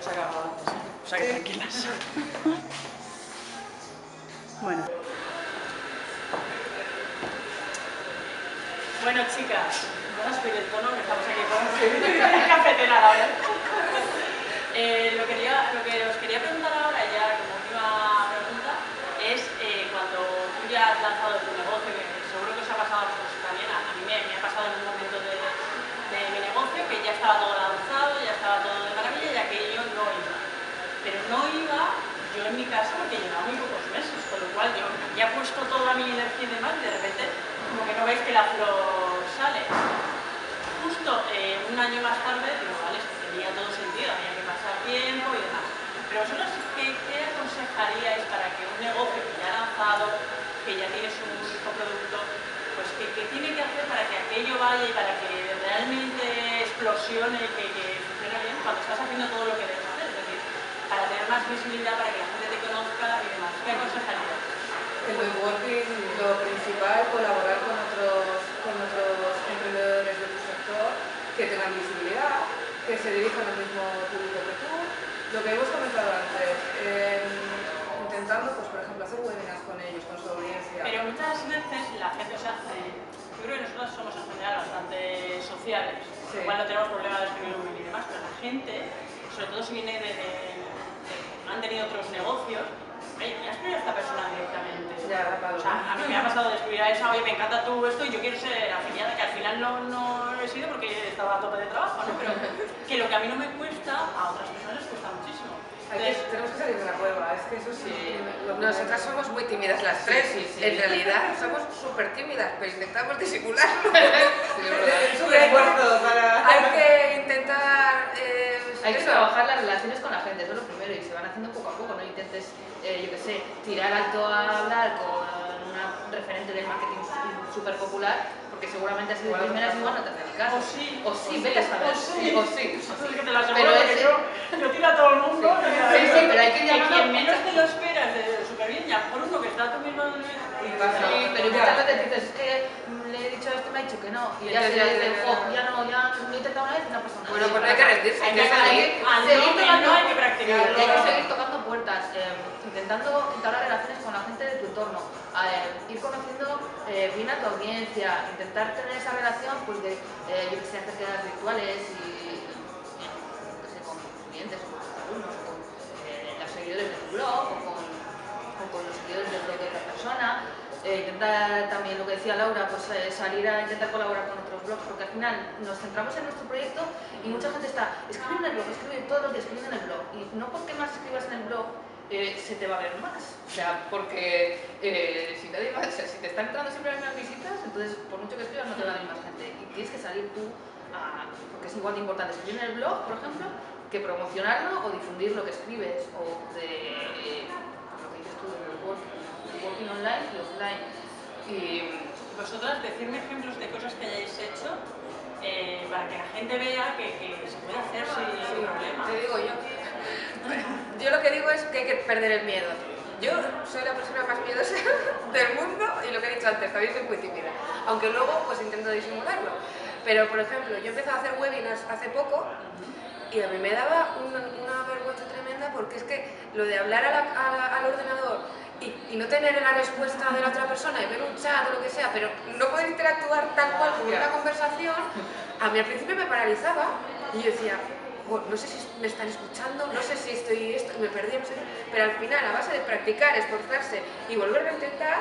Speaker 2: Se acabado antes. sea que tranquilas. bueno. Bueno, chicas, vamos a subir el tono, que estamos aquí con cafetera a la. Eh, lo, que os quería preguntar ahora, ya como última pregunta, es eh, cuando tú ya has lanzado tu negocio, que seguro que os ha pasado vosotros también, a mí me, ha pasado en un momento de, mi negocio que ya estaba todo lanzado, ya estaba todo de maravilla y aquello no iba. Pero no iba yo en mi caso porque llevaba muy pocos meses, con lo cual yo ya he puesto toda mi energía y demás y de repente como que no veis que la flor sale. Justo eh, un año más tarde digo, vale, tenía todo sentido, había tiempo y demás. Pero vosotros, ¿qué, qué aconsejaríais para que un negocio que ya ha lanzado, que ya tiene su producto, pues ¿qué, tiene que hacer para que aquello vaya y para que realmente explosione, que, funcione bien cuando estás haciendo todo lo que debes hacer? Es decir, para tener más visibilidad, para que la gente te conozca y demás. ¿Qué aconsejarías?
Speaker 1: El networking, lo principal, colaborar con otros emprendedores de tu sector que tengan visibilidad, que se dirijan al mismo público que tú. Lo que hemos comentado antes, eh, intentando, pues, por ejemplo, hacer webinars con ellos, con su audiencia.
Speaker 2: Pero muchas veces la gente, sea, eh, yo creo que nosotros somos en general bastante sociales,
Speaker 1: Sí.
Speaker 2: igual no tenemos problema de escribir un y demás, pero la gente, sobre todo si viene de, de- de- han tenido otros negocios, oye, ya escribir a esta persona directamente.
Speaker 1: Ya, palo,
Speaker 2: O sea, a mí me ha pasado de escribir a esa, oye, me encanta tú esto y yo quiero ser afiliada, que al final no, no he sido porque estaba a tope de trabajo, ¿no? Pero que lo que a mí no me cuesta, a otras personas les cuesta muchísimo.
Speaker 1: Hay que-
Speaker 2: Entonces,
Speaker 1: tenemos que salir de la cueva, es que eso sí. primero.
Speaker 3: Nosotras somos muy tímidas las tres.
Speaker 4: sí, sí.
Speaker 3: En realidad somos súper tímidas, pero intentamos disimularlo.
Speaker 4: Sí, es
Speaker 1: un esfuerzo para...
Speaker 3: Hay que intentar... eh,
Speaker 4: Hay que trabajar las relaciones con la gente, eso es lo primero, y se van haciendo poco a poco, no intentes, eh, yo qué sé, tirar alto a hablar con una referente del marketing súper popular, porque seguramente así de primeras igual no te hace ni caso.
Speaker 2: O sí.
Speaker 4: O sí, vete a saber.
Speaker 2: O sí.
Speaker 4: O sí.
Speaker 2: Eso es que te lo aseguro,
Speaker 4: Pero
Speaker 2: yo, yo tiro a todo el mundo.
Speaker 4: Sí.
Speaker 2: a-
Speaker 4: Sí, sí, pero hay que
Speaker 2: y
Speaker 4: llamarlo-
Speaker 2: quien menos te lo esperas de súper bien, ya por uno que está a tu mismo nivel.
Speaker 1: Y pasa.
Speaker 4: Sí, pero muchas veces dices, es que mm, le he dicho a este, me ha dicho que no, y ya se
Speaker 3: ya
Speaker 4: dice, jo, ya no, ya lo he intentado una vez y no ha pasado nada.
Speaker 3: Bueno, pues no hay que rendirse,
Speaker 2: Hay que
Speaker 3: que
Speaker 2: salir.
Speaker 3: seguir.
Speaker 2: Que
Speaker 4: tocando-
Speaker 2: no hay que practicarlo.
Speaker 4: Sí, hay que seguir tocando puertas, eh, intentando entablar relaciones con la gente de tu entorno, eh, ir conociendo eh, bien a tu audiencia, intentar tener esa relación pues de, eh, yo que sé, hacer quedadas virtuales y, y, yo qué sé, con tus clientes o con tus alumnos o con eh, los seguidores de tu blog o con, con los seguidores del blog de otra persona. Eh, intentar también lo que decía Laura, pues eh, salir a intentar colaborar con otros blogs, porque al final nos centramos en nuestro proyecto y mucha gente está escribiendo en el blog, escribe todos los días escribiendo en el blog. Y no porque más escribas en el blog eh, se te va a ver más. O sea, porque eh, si, te están entrando siempre las mismas visitas, entonces por mucho que escribas no te va a venir más gente. Y tienes que salir tú a, porque es igual de importante escribir en el blog, por ejemplo, que promocionarlo o difundir lo que escribes o de lo que dices tú del working, el working online y offline. Y,
Speaker 2: Vosotras, decirme ejemplos de cosas que hayáis hecho eh, para que la gente vea que, que se puede hacer sin, sin problema.
Speaker 3: Te digo yo. Yo lo que digo es que hay que perder el miedo. Yo soy la persona más miedosa del mundo y lo que he dicho antes, también soy muy tímida. Aunque luego pues intento disimularlo. Pero por ejemplo, yo empecé a hacer webinars hace poco y a mí me daba una, una vergüenza tremenda porque es que lo de hablar a la- a la- al ordenador y, y no tener la respuesta de la otra persona y ver un chat o lo que sea, pero no poder interactuar tal cual como una conversación, a mí al principio me paralizaba y yo decía, "Jo, no sé si me están escuchando, no sé si estoy esto, me perdí, no sé qué", pero al final a base de practicar, esforzarse y volver a intentar,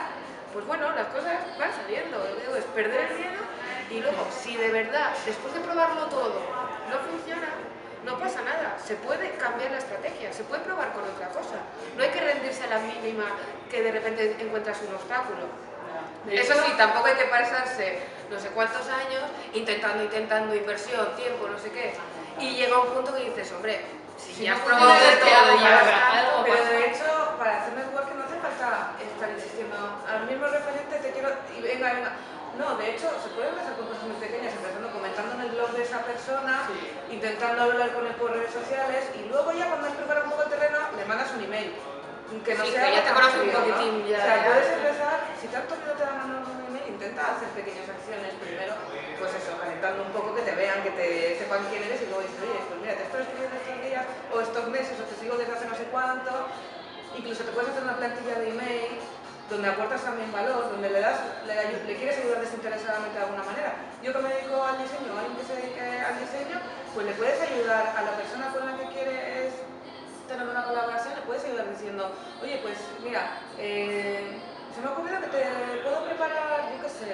Speaker 3: pues bueno, las cosas van saliendo. Lo que digo es perder el miedo y luego, si de verdad, después de probarlo todo, no funciona, no pasa nada. Se puede cambiar la estrategia, se puede probar con otra cosa. No hay que rendirse a la mínima que de repente encuentras un obstáculo. Eso sí, tampoco hay que pasarse no sé cuántos años intentando, intentando, inversión, tiempo, no sé qué. Y llega un punto que dices, hombre, si,
Speaker 4: Si
Speaker 3: ya has probado
Speaker 4: funciona,
Speaker 3: de
Speaker 4: es que
Speaker 3: todo,
Speaker 4: algo
Speaker 3: ya está.
Speaker 1: Pero de hecho, para hacer networking no hace falta estar insistiendo al mismo referente, te quiero, y venga, venga. No, de hecho, se puede empezar con cosas muy pequeñas, empezando comentando en el blog de esa persona, intentando hablar con él por redes sociales, y luego ya cuando has preparado un poco el terreno, le mandas un email. Que no
Speaker 3: Sí,
Speaker 1: sea
Speaker 3: que ya te conoce un
Speaker 1: ¿no?
Speaker 3: poquitín, ya,
Speaker 1: O sea,
Speaker 3: ya.
Speaker 1: puedes empezar, si tanto miedo te da mandar un email, intenta hacer pequeñas acciones primero, pues eso, calentando un poco, que te vean, que te sepan quién eres, y luego dices, oye, pues mira, te estoy escribiendo estos días, o estos meses, o te sigo desde hace no sé incluso te puedes hacer una plantilla de email donde aportas también valor, donde le das, le, le quieres ayudar desinteresadamente de alguna manera. Yo que me dedico al diseño, alguien que se al diseño, pues le puedes ayudar a la persona con la que quieres tener una colaboración, le puedes ayudar diciendo, oye, pues mira, eh, se me ha ocurrido que te puedo preparar, yo qué sé,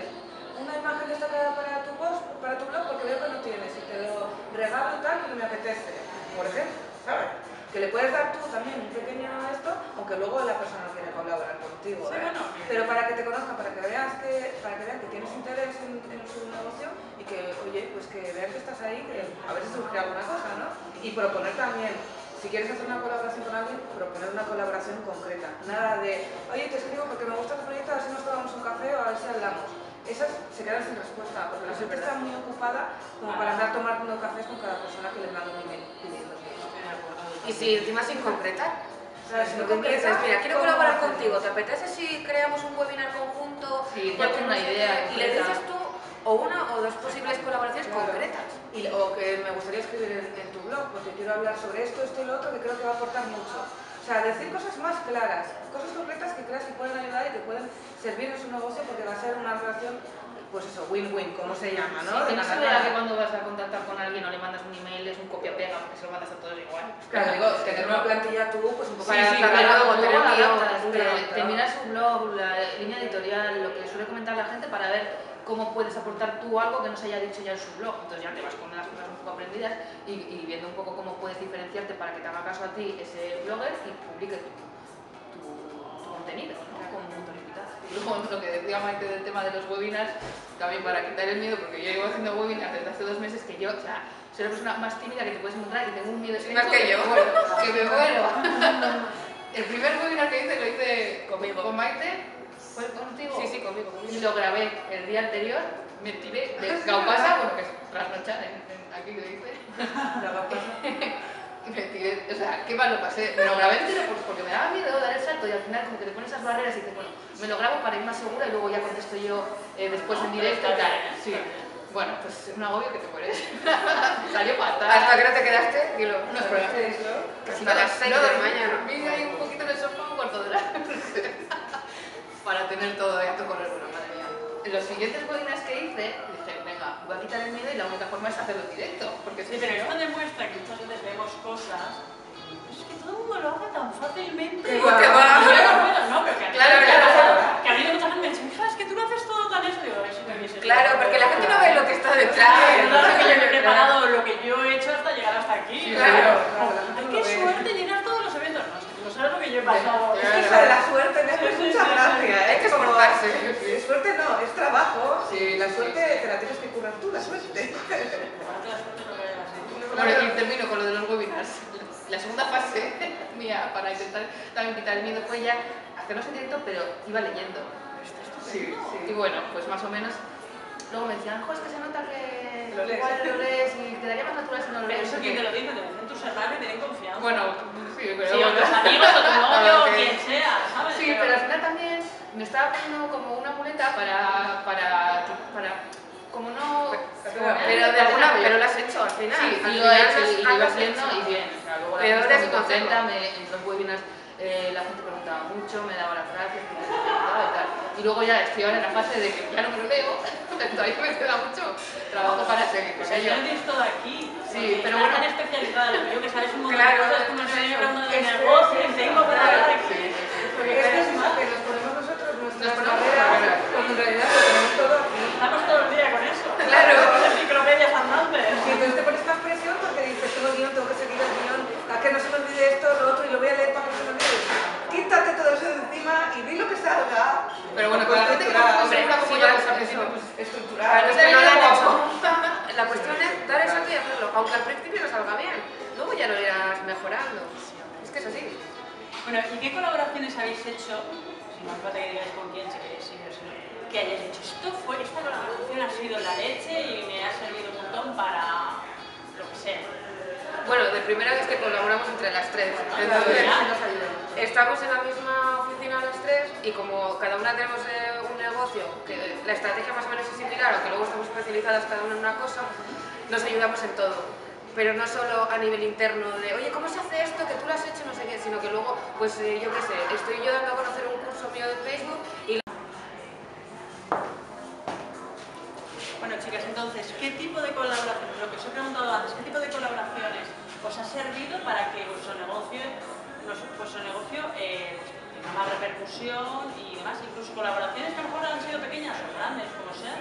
Speaker 1: una imagen destacada para tu post, para tu blog, porque veo que no tienes y te lo regalo y tal, porque me apetece, por ejemplo, ¿sabes? Que le puedes dar tú también un pequeño esto, aunque luego la persona quiere colaborar contigo,
Speaker 2: Sí,
Speaker 1: ¿eh?
Speaker 2: bueno.
Speaker 1: Pero para que te conozcan, para que veas que, para que vean que tienes interés en, en su negocio y que, oye, pues que vean que estás ahí, que a ver si surge alguna cosa, ¿no? Y proponer también, si quieres hacer una colaboración con alguien, proponer una colaboración concreta. Nada de, oye, te escribo porque me gusta tu proyecto, a ver si nos tomamos un café o a ver si hablamos. Esas se quedan sin respuesta, porque la gente está muy ocupada como para andar tomando cafés con cada persona que le manda un email.
Speaker 3: Y si encima sin concretar.
Speaker 1: ¿Sabes?
Speaker 3: Si
Speaker 1: No concretas,
Speaker 3: mira, quiero
Speaker 1: ¿cómo
Speaker 3: colaborar contigo, ¿te apetece si creamos un webinar conjunto?
Speaker 4: Sí, ya tengo una idea?
Speaker 3: Y le dices tú o una o dos posibles colaboraciones
Speaker 1: Claro.
Speaker 3: concretas.
Speaker 1: Y, o que me gustaría escribir en, en tu blog, porque quiero hablar sobre esto, esto y lo otro, que creo que va a aportar mucho. O sea, decir cosas más claras, cosas concretas que creas que pueden ayudar y que pueden servir en su negocio, porque va a ser una relación, pues eso, win-win, como se llama, ¿no?
Speaker 4: Sí, que no
Speaker 1: De
Speaker 4: se vea que cuando vas a contactar con alguien o le mandas un email es un copia-pega porque se lo mandas a todos igual.
Speaker 1: Claro, digo, tener una plantilla tú, pues un poco sí, sí, claro,
Speaker 3: tener
Speaker 4: te, miras su blog, la línea editorial, lo que suele comentar la gente para ver cómo puedes aportar tú algo que no se haya dicho ya en su blog. Entonces ya te vas con las cosas un poco aprendidas y, y viendo un poco cómo puedes diferenciarte para que te haga caso a ti ese blogger y publique tu, tu contenido, ¿no? Con un montón de invitados. Y luego lo que decía Maite del tema de los webinars, también para quitar el miedo, porque yo llevo haciendo webinars desde hace dos meses que yo, o sea, soy la persona más tímida que te puedes encontrar y tengo un miedo
Speaker 3: Más que yo.
Speaker 4: me muero, que me muero. El primer webinar que hice lo hice
Speaker 3: Conmigo.
Speaker 4: con Maite, ¿fue contigo?
Speaker 3: Sí, sí, conmigo. conmigo.
Speaker 4: Y lo grabé el día anterior, me tiré de Gaupasa, bueno, que es trasnochar, en- aquí lo dice, Me tiré, o sea, qué mal lo pasé. Me lo grabé entero pues, porque me daba miedo dar el salto y al final como que te pones esas barreras y dices, bueno, me lo grabo para ir más segura y luego ya contesto yo eh, después en directo y tal. Sí. Bueno, pues es un agobio que te mueres. Salió fatal.
Speaker 3: Hasta que no te quedaste, dilo.
Speaker 4: No, espera.
Speaker 3: Casi
Speaker 4: No,
Speaker 3: a las seis
Speaker 4: no,
Speaker 3: de la mañana.
Speaker 4: Vine ahí un poquito en el sofá un cuarto de hora. Para tener todo esto con el bueno, madre mía. En los siguientes webinars que hice, venga, voy a quitar el miedo y la única forma es hacerlo en directo. Porque
Speaker 2: Sí,
Speaker 4: si
Speaker 2: pero
Speaker 4: no-
Speaker 2: esto demuestra que muchas veces vemos cosas. Es que todo el mundo lo hace tan fácilmente.
Speaker 1: Que va.
Speaker 2: no, pero que
Speaker 4: Claro.
Speaker 2: Que a mí mucha gente me dice, "Hija, es que tú lo haces todo tan eso. Digo, "Eso me hubiese
Speaker 3: Claro,
Speaker 2: sido".
Speaker 3: porque la gente no ve lo que está detrás.
Speaker 2: Claro, que yo he preparado lo que yo he hecho hasta llegar hasta aquí.
Speaker 4: Sí,
Speaker 2: Claro. Ay, qué suerte llenar todos los eventos. No, es que no sabes lo que yo he pasado.
Speaker 1: Es que eso de la suerte no es
Speaker 2: Sí, sí,
Speaker 1: mucha
Speaker 2: sí,
Speaker 1: gracia, ¿eh?
Speaker 3: Hay que
Speaker 1: Como-
Speaker 3: esforzarse.
Speaker 1: Es suerte no, es trabajo.
Speaker 4: Sí,
Speaker 1: la
Speaker 4: sí,
Speaker 1: suerte
Speaker 4: sí.
Speaker 1: te la tienes que curar tú, la suerte.
Speaker 4: Bueno, y termino con lo de los webinars. La segunda fase mía para intentar también quitar el miedo fue ya hacerlos en directo, pero iba leyendo.
Speaker 1: Sí,
Speaker 4: Y bueno, pues más o menos. Luego me decían, jo, es que se nota que
Speaker 1: Lo lees".
Speaker 4: igual lo lees y quedaría más natural si no lo
Speaker 2: Pero eso quien te lo dice, te lo dicen tus hermanos que tienen confianza.
Speaker 4: Bueno, sí, pero
Speaker 2: Sí, o tus amigos, o tu novio, o quien sea, ¿sabes?
Speaker 4: Sí, pero al final también me estaba poniendo como una muleta para, para, para como no...
Speaker 3: Pero de alguna pero lo has hecho al final.
Speaker 4: Sí,
Speaker 3: al
Speaker 4: lo he hecho
Speaker 3: has-
Speaker 4: y lo haciendo
Speaker 3: hecho.
Speaker 4: y bien. O sea, luego la
Speaker 3: Peor
Speaker 4: gente está
Speaker 3: es
Speaker 4: muy
Speaker 3: no
Speaker 4: contenta, en los webinars eh, la gente preguntaba mucho, me daba las gracias, me y tal. Y luego ya estoy ahora en la fase de que ya no me lo leo, todavía me queda mucho trabajo para seguir
Speaker 2: O
Speaker 4: con
Speaker 2: sea, yo lo he visto de aquí.
Speaker 4: Sí, pero bueno.
Speaker 2: tan especializada lo yo que sabes un montón
Speaker 3: Claro,
Speaker 2: de cosas como
Speaker 3: es
Speaker 2: estoy hablando de negocio tengo para hablar aquí.
Speaker 4: Sí, sí, sí.
Speaker 1: Porque es que es más que nos ponemos nosotros nuestras
Speaker 4: Nos ponemos
Speaker 1: carreras, cuando en realidad lo tenemos todo aquí.
Speaker 2: Estamos todo el día con eso.
Speaker 1: Claro.
Speaker 2: Las enciclopedias andantes.
Speaker 1: Y entonces te pones más presión porque dices, tengo el guion, tengo que seguir el guion, a que no se me olvide esto, lo otro, y lo voy a leer para que no se me olvide. Quítate todo eso de encima y di lo que salga.
Speaker 4: Pero bueno, para la gente que no
Speaker 1: Estructurado.
Speaker 4: conoce una como
Speaker 3: sí,
Speaker 4: yo, al principio, pues,
Speaker 3: los que no lo han hecho, la cuestión es dar el salto y hacerlo, aunque al principio no salga bien. Luego ya lo irás mejorando. Es que es así.
Speaker 2: Bueno, ¿y qué colaboraciones habéis hecho? Si no falta que digáis con quién, si queréis, sí, o si no, que hayáis hecho. Esto fue, esta colaboración ha sido la leche y me ha servido un montón para lo que sea.
Speaker 3: Bueno, de primera vez que colaboramos entre las tres.
Speaker 2: Ah,
Speaker 3: Entonces,
Speaker 1: nos
Speaker 3: estamos en la misma oficina y como cada una tenemos eh, un negocio, que la estrategia más o menos es similar, aunque luego estamos especializadas cada una en una cosa, nos ayudamos en todo. Pero no solo a nivel interno de, oye, ¿cómo se hace esto? Que tú lo has hecho, no sé qué, sino que luego, pues eh, yo qué sé, estoy yo dando a conocer un curso mío de Facebook y...
Speaker 2: Bueno, chicas, entonces, ¿qué tipo de colaboraciones, lo que os he preguntado antes, qué tipo de colaboraciones os ha servido para que vuestro negocio, vuestro negocio eh, más repercusión y demás, incluso colaboraciones que a lo mejor han sido pequeñas o grandes, como sea,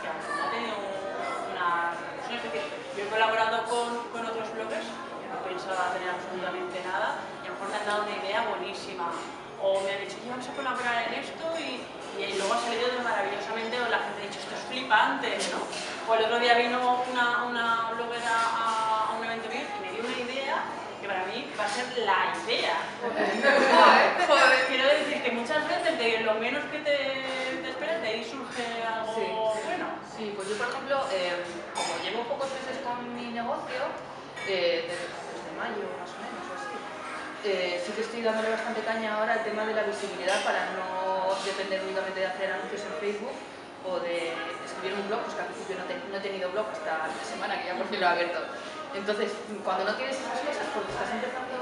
Speaker 2: que a lo mejor han tenido una repercusión? Es decir, yo he colaborado con, con otros bloggers que no pensaba tener absolutamente nada y a lo mejor me han dado una idea buenísima o me han dicho, oye, vamos a colaborar en esto y, y luego ha salido de maravillosamente o la gente ha dicho, esto es flipante, ¿no? O el otro día vino una, una bloguera a, va a ser la idea. Joder, quiero decir que muchas veces de lo menos que te, te esperas, de ahí surge algo
Speaker 4: Sí.
Speaker 2: bueno.
Speaker 4: Sí, pues yo por ejemplo, eh, como llevo pocos meses con mi negocio, eh, desde, desde mayo más o menos o así, eh, sí que estoy dándole bastante caña ahora al tema de la visibilidad para no depender únicamente de hacer anuncios en Facebook o de escribir un blog, pues que al principio no, te- no he tenido blog hasta esta semana que ya por fin lo he abierto. Entonces, cuando no tienes esas cosas porque estás empezando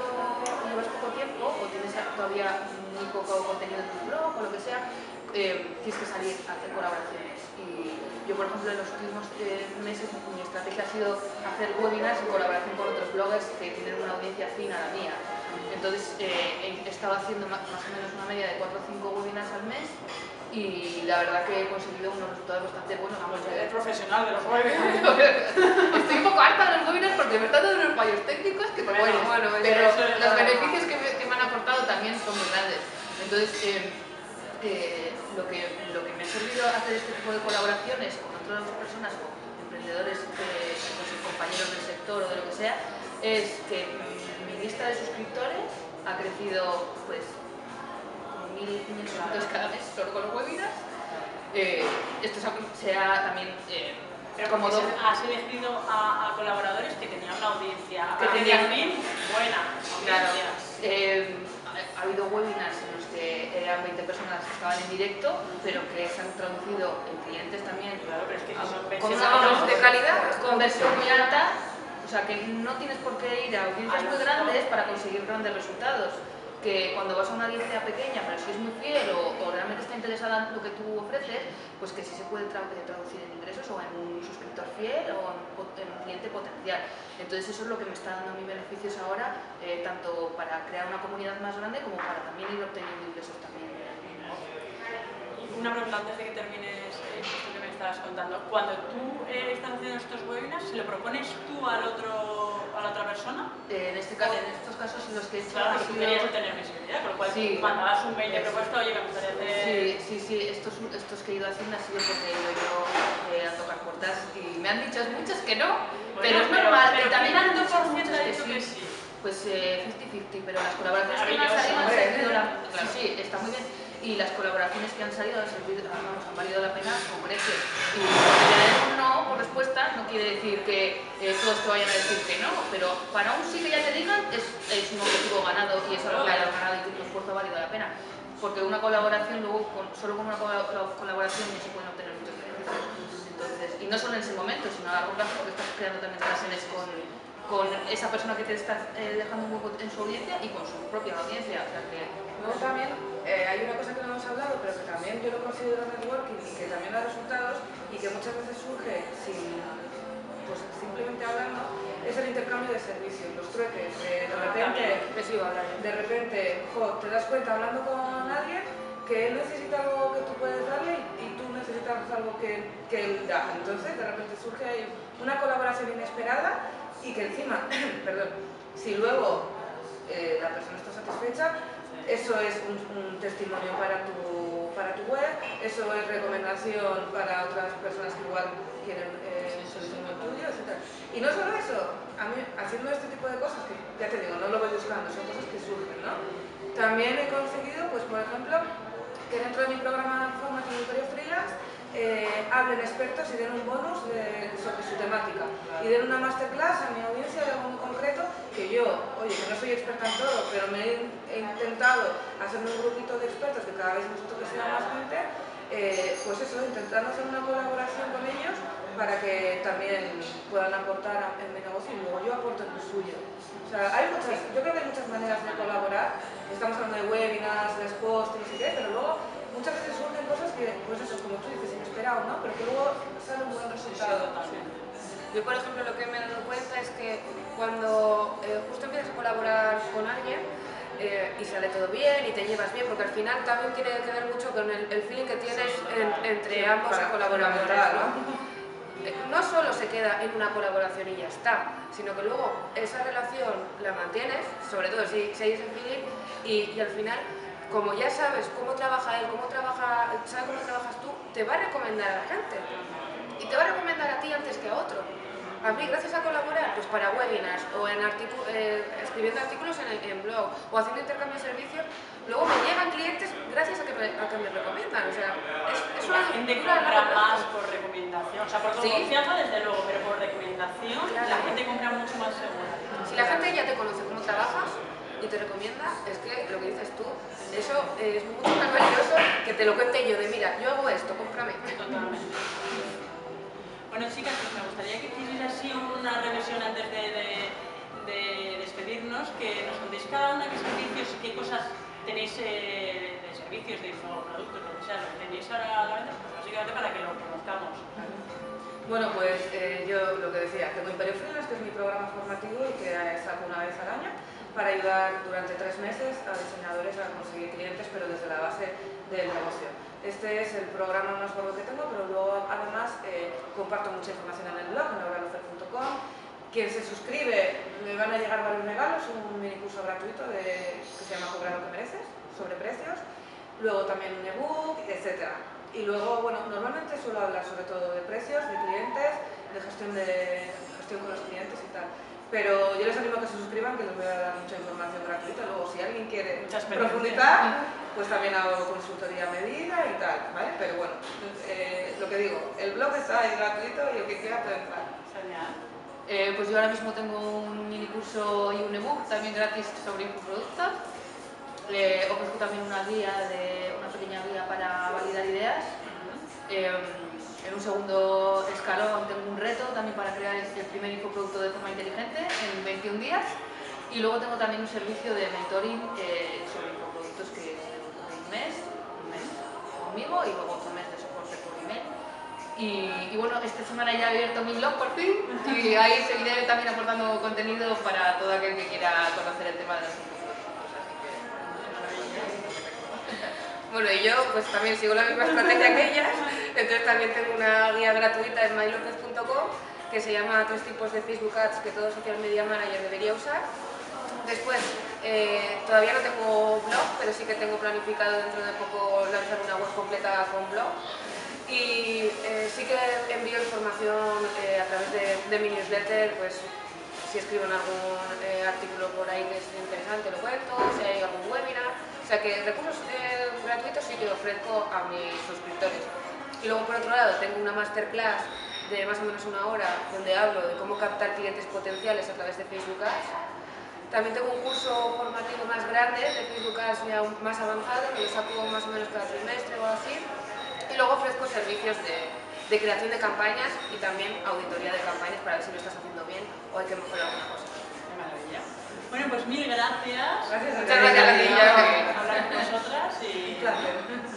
Speaker 4: llevas poco tiempo o tienes todavía muy poco contenido en tu blog o lo que sea, eh, tienes que salir a hacer colaboraciones. Y yo, por ejemplo, en los últimos eh, meses mi estrategia ha sido hacer webinars en colaboración con otros bloggers que tienen una audiencia afín a la mía. Entonces, eh, he estado haciendo más o menos una media de 4 o 5 webinars al mes y la verdad que he conseguido unos resultados bastante buenos. Vamos, ya
Speaker 2: profesional de los webinars.
Speaker 4: Estoy un poco harta de los webinars porque me están dando unos fallos técnicos que te
Speaker 2: Bueno,
Speaker 4: mueres.
Speaker 3: bueno,
Speaker 4: pero los
Speaker 2: nada.
Speaker 4: beneficios que me, que me han aportado también son muy grandes. Entonces, eh, eh, lo, que, lo que me ha servido hacer este tipo de colaboraciones con otras personas, con emprendedores, eh, con sus compañeros del sector o de lo que sea, es que mi lista de suscriptores ha crecido pues como 1.500 suscriptores cada mes solo con los webinars. Eh, esto se ha- se ha también eh,
Speaker 2: Pero
Speaker 4: como
Speaker 2: has elegido a, a colaboradores que tenían una audiencia,
Speaker 4: Que tenían-
Speaker 2: fin buena
Speaker 4: Claro. Eh, ha ha habido webinars en los que eran 20 personas que estaban en directo, pero que se han traducido en clientes también.
Speaker 2: Claro, pero es que son
Speaker 4: con
Speaker 2: 20
Speaker 4: una
Speaker 3: de calidad.
Speaker 4: conversión muy alta, o sea que no tienes por qué ir a audiencias muy grandes para conseguir grandes resultados. Que cuando vas a una audiencia pequeña, pero si es muy fiel o, realmente está interesada en lo que tú ofreces, pues que sí se puede tra- eh, traducir en ingresos o en un suscriptor fiel o en, un cliente potencial. Entonces eso es lo que me está dando a mí beneficios ahora, eh, tanto para crear una comunidad más grande como para también ir obteniendo ingresos también.
Speaker 2: Una pregunta antes de que termines eh, esto que me estabas contando. Cuando tú estás haciendo estos webinars, ¿se lo propones tú al otro, a la otra persona?
Speaker 4: Eh, en, este caso, en estos casos en los que he hecho
Speaker 2: Claro, tú
Speaker 4: sido-
Speaker 2: querías obtener visibilidad, con lo cual
Speaker 4: Sí.
Speaker 2: mandabas un mail de propuesta, oye, me gustaría hacer...
Speaker 4: Sí, sí, sí, estos, estos que he ido haciendo ha sido porque he ido yo eh, a tocar puertas y me han dicho muchos que no,
Speaker 2: Bueno,
Speaker 4: pero es normal.
Speaker 2: Pero
Speaker 4: y también
Speaker 2: ¿qué
Speaker 4: han dicho
Speaker 2: ha
Speaker 4: que sí.
Speaker 2: que sí?
Speaker 4: Pues eh, 50-50, pero las colaboraciones que han salido han servido la... Sí, sí, está muy bien. Y las colaboraciones que han salido han, servido, han valido la pena con creces. Y por respuesta no quiere decir que eh, todos te vayan a decir que no, pero para un sí que ya te digan es, un objetivo ganado y es algo que hayas ganado y que tu esfuerzo ha valido la pena. Porque una colaboración, luego con- solo con una cola- colaboración ya se pueden obtener muchos beneficios. Entonces, y no solo en ese momento, sino a largo plazo, porque estás creando también relaciones con, con esa persona que te está eh, dejando un hueco en su audiencia y con su propia audiencia.
Speaker 1: También eh, hay una cosa que no hemos hablado, pero que también yo lo considero networking y que también da resultados y que muchas veces surge sin, pues simplemente hablando, es el intercambio de servicios, los trueques. De, de repente, de repente, jo, te das cuenta hablando con alguien que él necesita algo que tú puedes darle y, y tú necesitas algo que, que él da. Entonces, de repente surge ahí una colaboración inesperada y que encima, perdón, si luego eh, la persona está satisfecha, eso es un, un testimonio para tu, para tu web, eso es recomendación para otras personas que igual quieren eh, un solución tuyo, etc. Y no solo eso, a mí haciendo este tipo de cosas, que ya te digo, no lo voy buscando, son cosas que surgen, ¿no? También he conseguido, pues por ejemplo, que dentro de mi programa formativo Freelance eh, hablen expertos y den un bonus eh, sobre su temática y den una masterclass a mi audiencia de algo muy concreto que yo, oye, que no soy experta en todo, pero me he intentado hacer un grupito de expertos que cada vez nosotros que sea más gente, eh, pues eso, intentando hacer una colaboración con ellos para que también puedan aportar en mi negocio y luego yo aporto en lo suyo. O sea, hay muchas, yo creo que hay muchas maneras de colaborar, estamos hablando de webinars, de posts, no sé pero luego muchas veces surgen cosas que, pues eso, como tú dices, luego sale un buen resultado.
Speaker 3: Yo, por ejemplo, lo que me he dado cuenta es que cuando eh, justo empiezas a colaborar con alguien eh, y sale todo bien y te llevas bien, porque al final también tiene que ver mucho con el, el feeling que tienes en- entre ambos
Speaker 1: para
Speaker 3: colaboradores. Eh, no solo se queda en una colaboración y ya está, sino que luego esa relación la mantienes, sobre todo si, si hay ese feeling, y, y al final, como ya sabes cómo trabaja él, cómo trabaja, sabe cómo trabajas tú, te va a recomendar a la gente. Y te va a recomendar a ti antes que a otro. A mí, gracias a colaborar, pues para webinars o en articu- eh, escribiendo artículos en, el- en blog o haciendo intercambio de servicios, luego me llegan clientes gracias a que me, a que me recomiendan. O sea, es, es una
Speaker 2: La gente compra más por recomendación, o sea, por
Speaker 3: Sí.
Speaker 2: confianza desde luego, pero por recomendación
Speaker 3: Claro.
Speaker 2: la gente compra mucho más segura.
Speaker 3: Si la gente ya te conoce cómo trabajas y te recomienda, es que lo que dices tú, eso es mucho más valioso que te lo cuente yo de mira, yo hago esto, cómprame.
Speaker 2: Totalmente. Bueno, chicas, pues me gustaría que hicierais así una revisión antes de, de- de despedirnos, que nos contéis cada una qué servicios, qué cosas tenéis eh, de servicios, de infoproductos, lo que sea, lo que tenéis ahora a la venta, pues básicamente para que lo conozcamos.
Speaker 1: Bueno, pues eh, yo lo que decía, tengo Imperio Freelance, que es mi programa formativo y que eh, saco una vez al año para ayudar durante tres meses a diseñadores a conseguir clientes, pero desde la base del negocio. Este es el programa más gordo que tengo, pero luego además eh, comparto mucha información en el blog, en lauralofer.com. Quien se suscribe le van a llegar varios regalos, un mini curso gratuito de, que se llama Cobrar lo que mereces, sobre precios, luego también un ebook, etcétera. Y luego, bueno, normalmente suelo hablar sobre todo de precios, de clientes, de gestión, de, gestión con los clientes y tal. Pero yo les animo a que se suscriban, que les voy a dar mucha información gratuita. Luego, si alguien quiere profundizar, pues también hago consultoría a medida y tal, ¿vale? Pero bueno, eh, lo que digo, el blog está ahí gratuito y el que quiera puede entrar.
Speaker 4: Eh, pues yo ahora mismo tengo un mini curso y un ebook también gratis sobre infoproductos. Eh, ofrezco también una guía, de, una pequeña guía para validar ideas. Eh, en un segundo escalón tengo un reto también para crear el primer infoproducto de forma inteligente en 21 días. Y luego tengo también un servicio de mentoring eh, sobre infoproductos que un mes, un mes conmigo y luego otro mes de soporte por email. Y, y bueno, esta semana ya he abierto mi blog por fin y ahí seguiré también aportando contenido para todo aquel que quiera conocer el tema de los infoproductos. Así que,
Speaker 3: Bueno, y yo pues también sigo la misma estrategia que ellas, entonces también tengo una guía gratuita en mylopez.com que se llama Tres tipos de Facebook Ads que todo social media manager debería usar. Después, eh, todavía no tengo blog, pero sí que tengo planificado dentro de poco lanzar una web completa con blog. Y eh, sí que envío información eh, a través de, mi newsletter, pues si escriben algún artículo por ahí que es interesante lo cuento, si hay algún webinar, o sea que recursos gratuitos sí que ofrezco a mis suscriptores. Y luego por otro lado tengo una masterclass de más o menos una hora donde hablo de cómo captar clientes potenciales a través de Facebook Ads. También tengo un curso formativo más grande de Facebook Ads ya más avanzado, que lo saco más o menos cada trimestre o así. Y luego ofrezco servicios de, de creación de campañas y también auditoría de campañas para ver si lo estás haciendo bien o hay que mejorar alguna cosa.
Speaker 2: Qué maravilla. Bueno, pues mil gracias.
Speaker 1: Gracias a ti.
Speaker 3: Muchas gracias a ti.
Speaker 2: Hablar con vosotras y
Speaker 1: Un placer.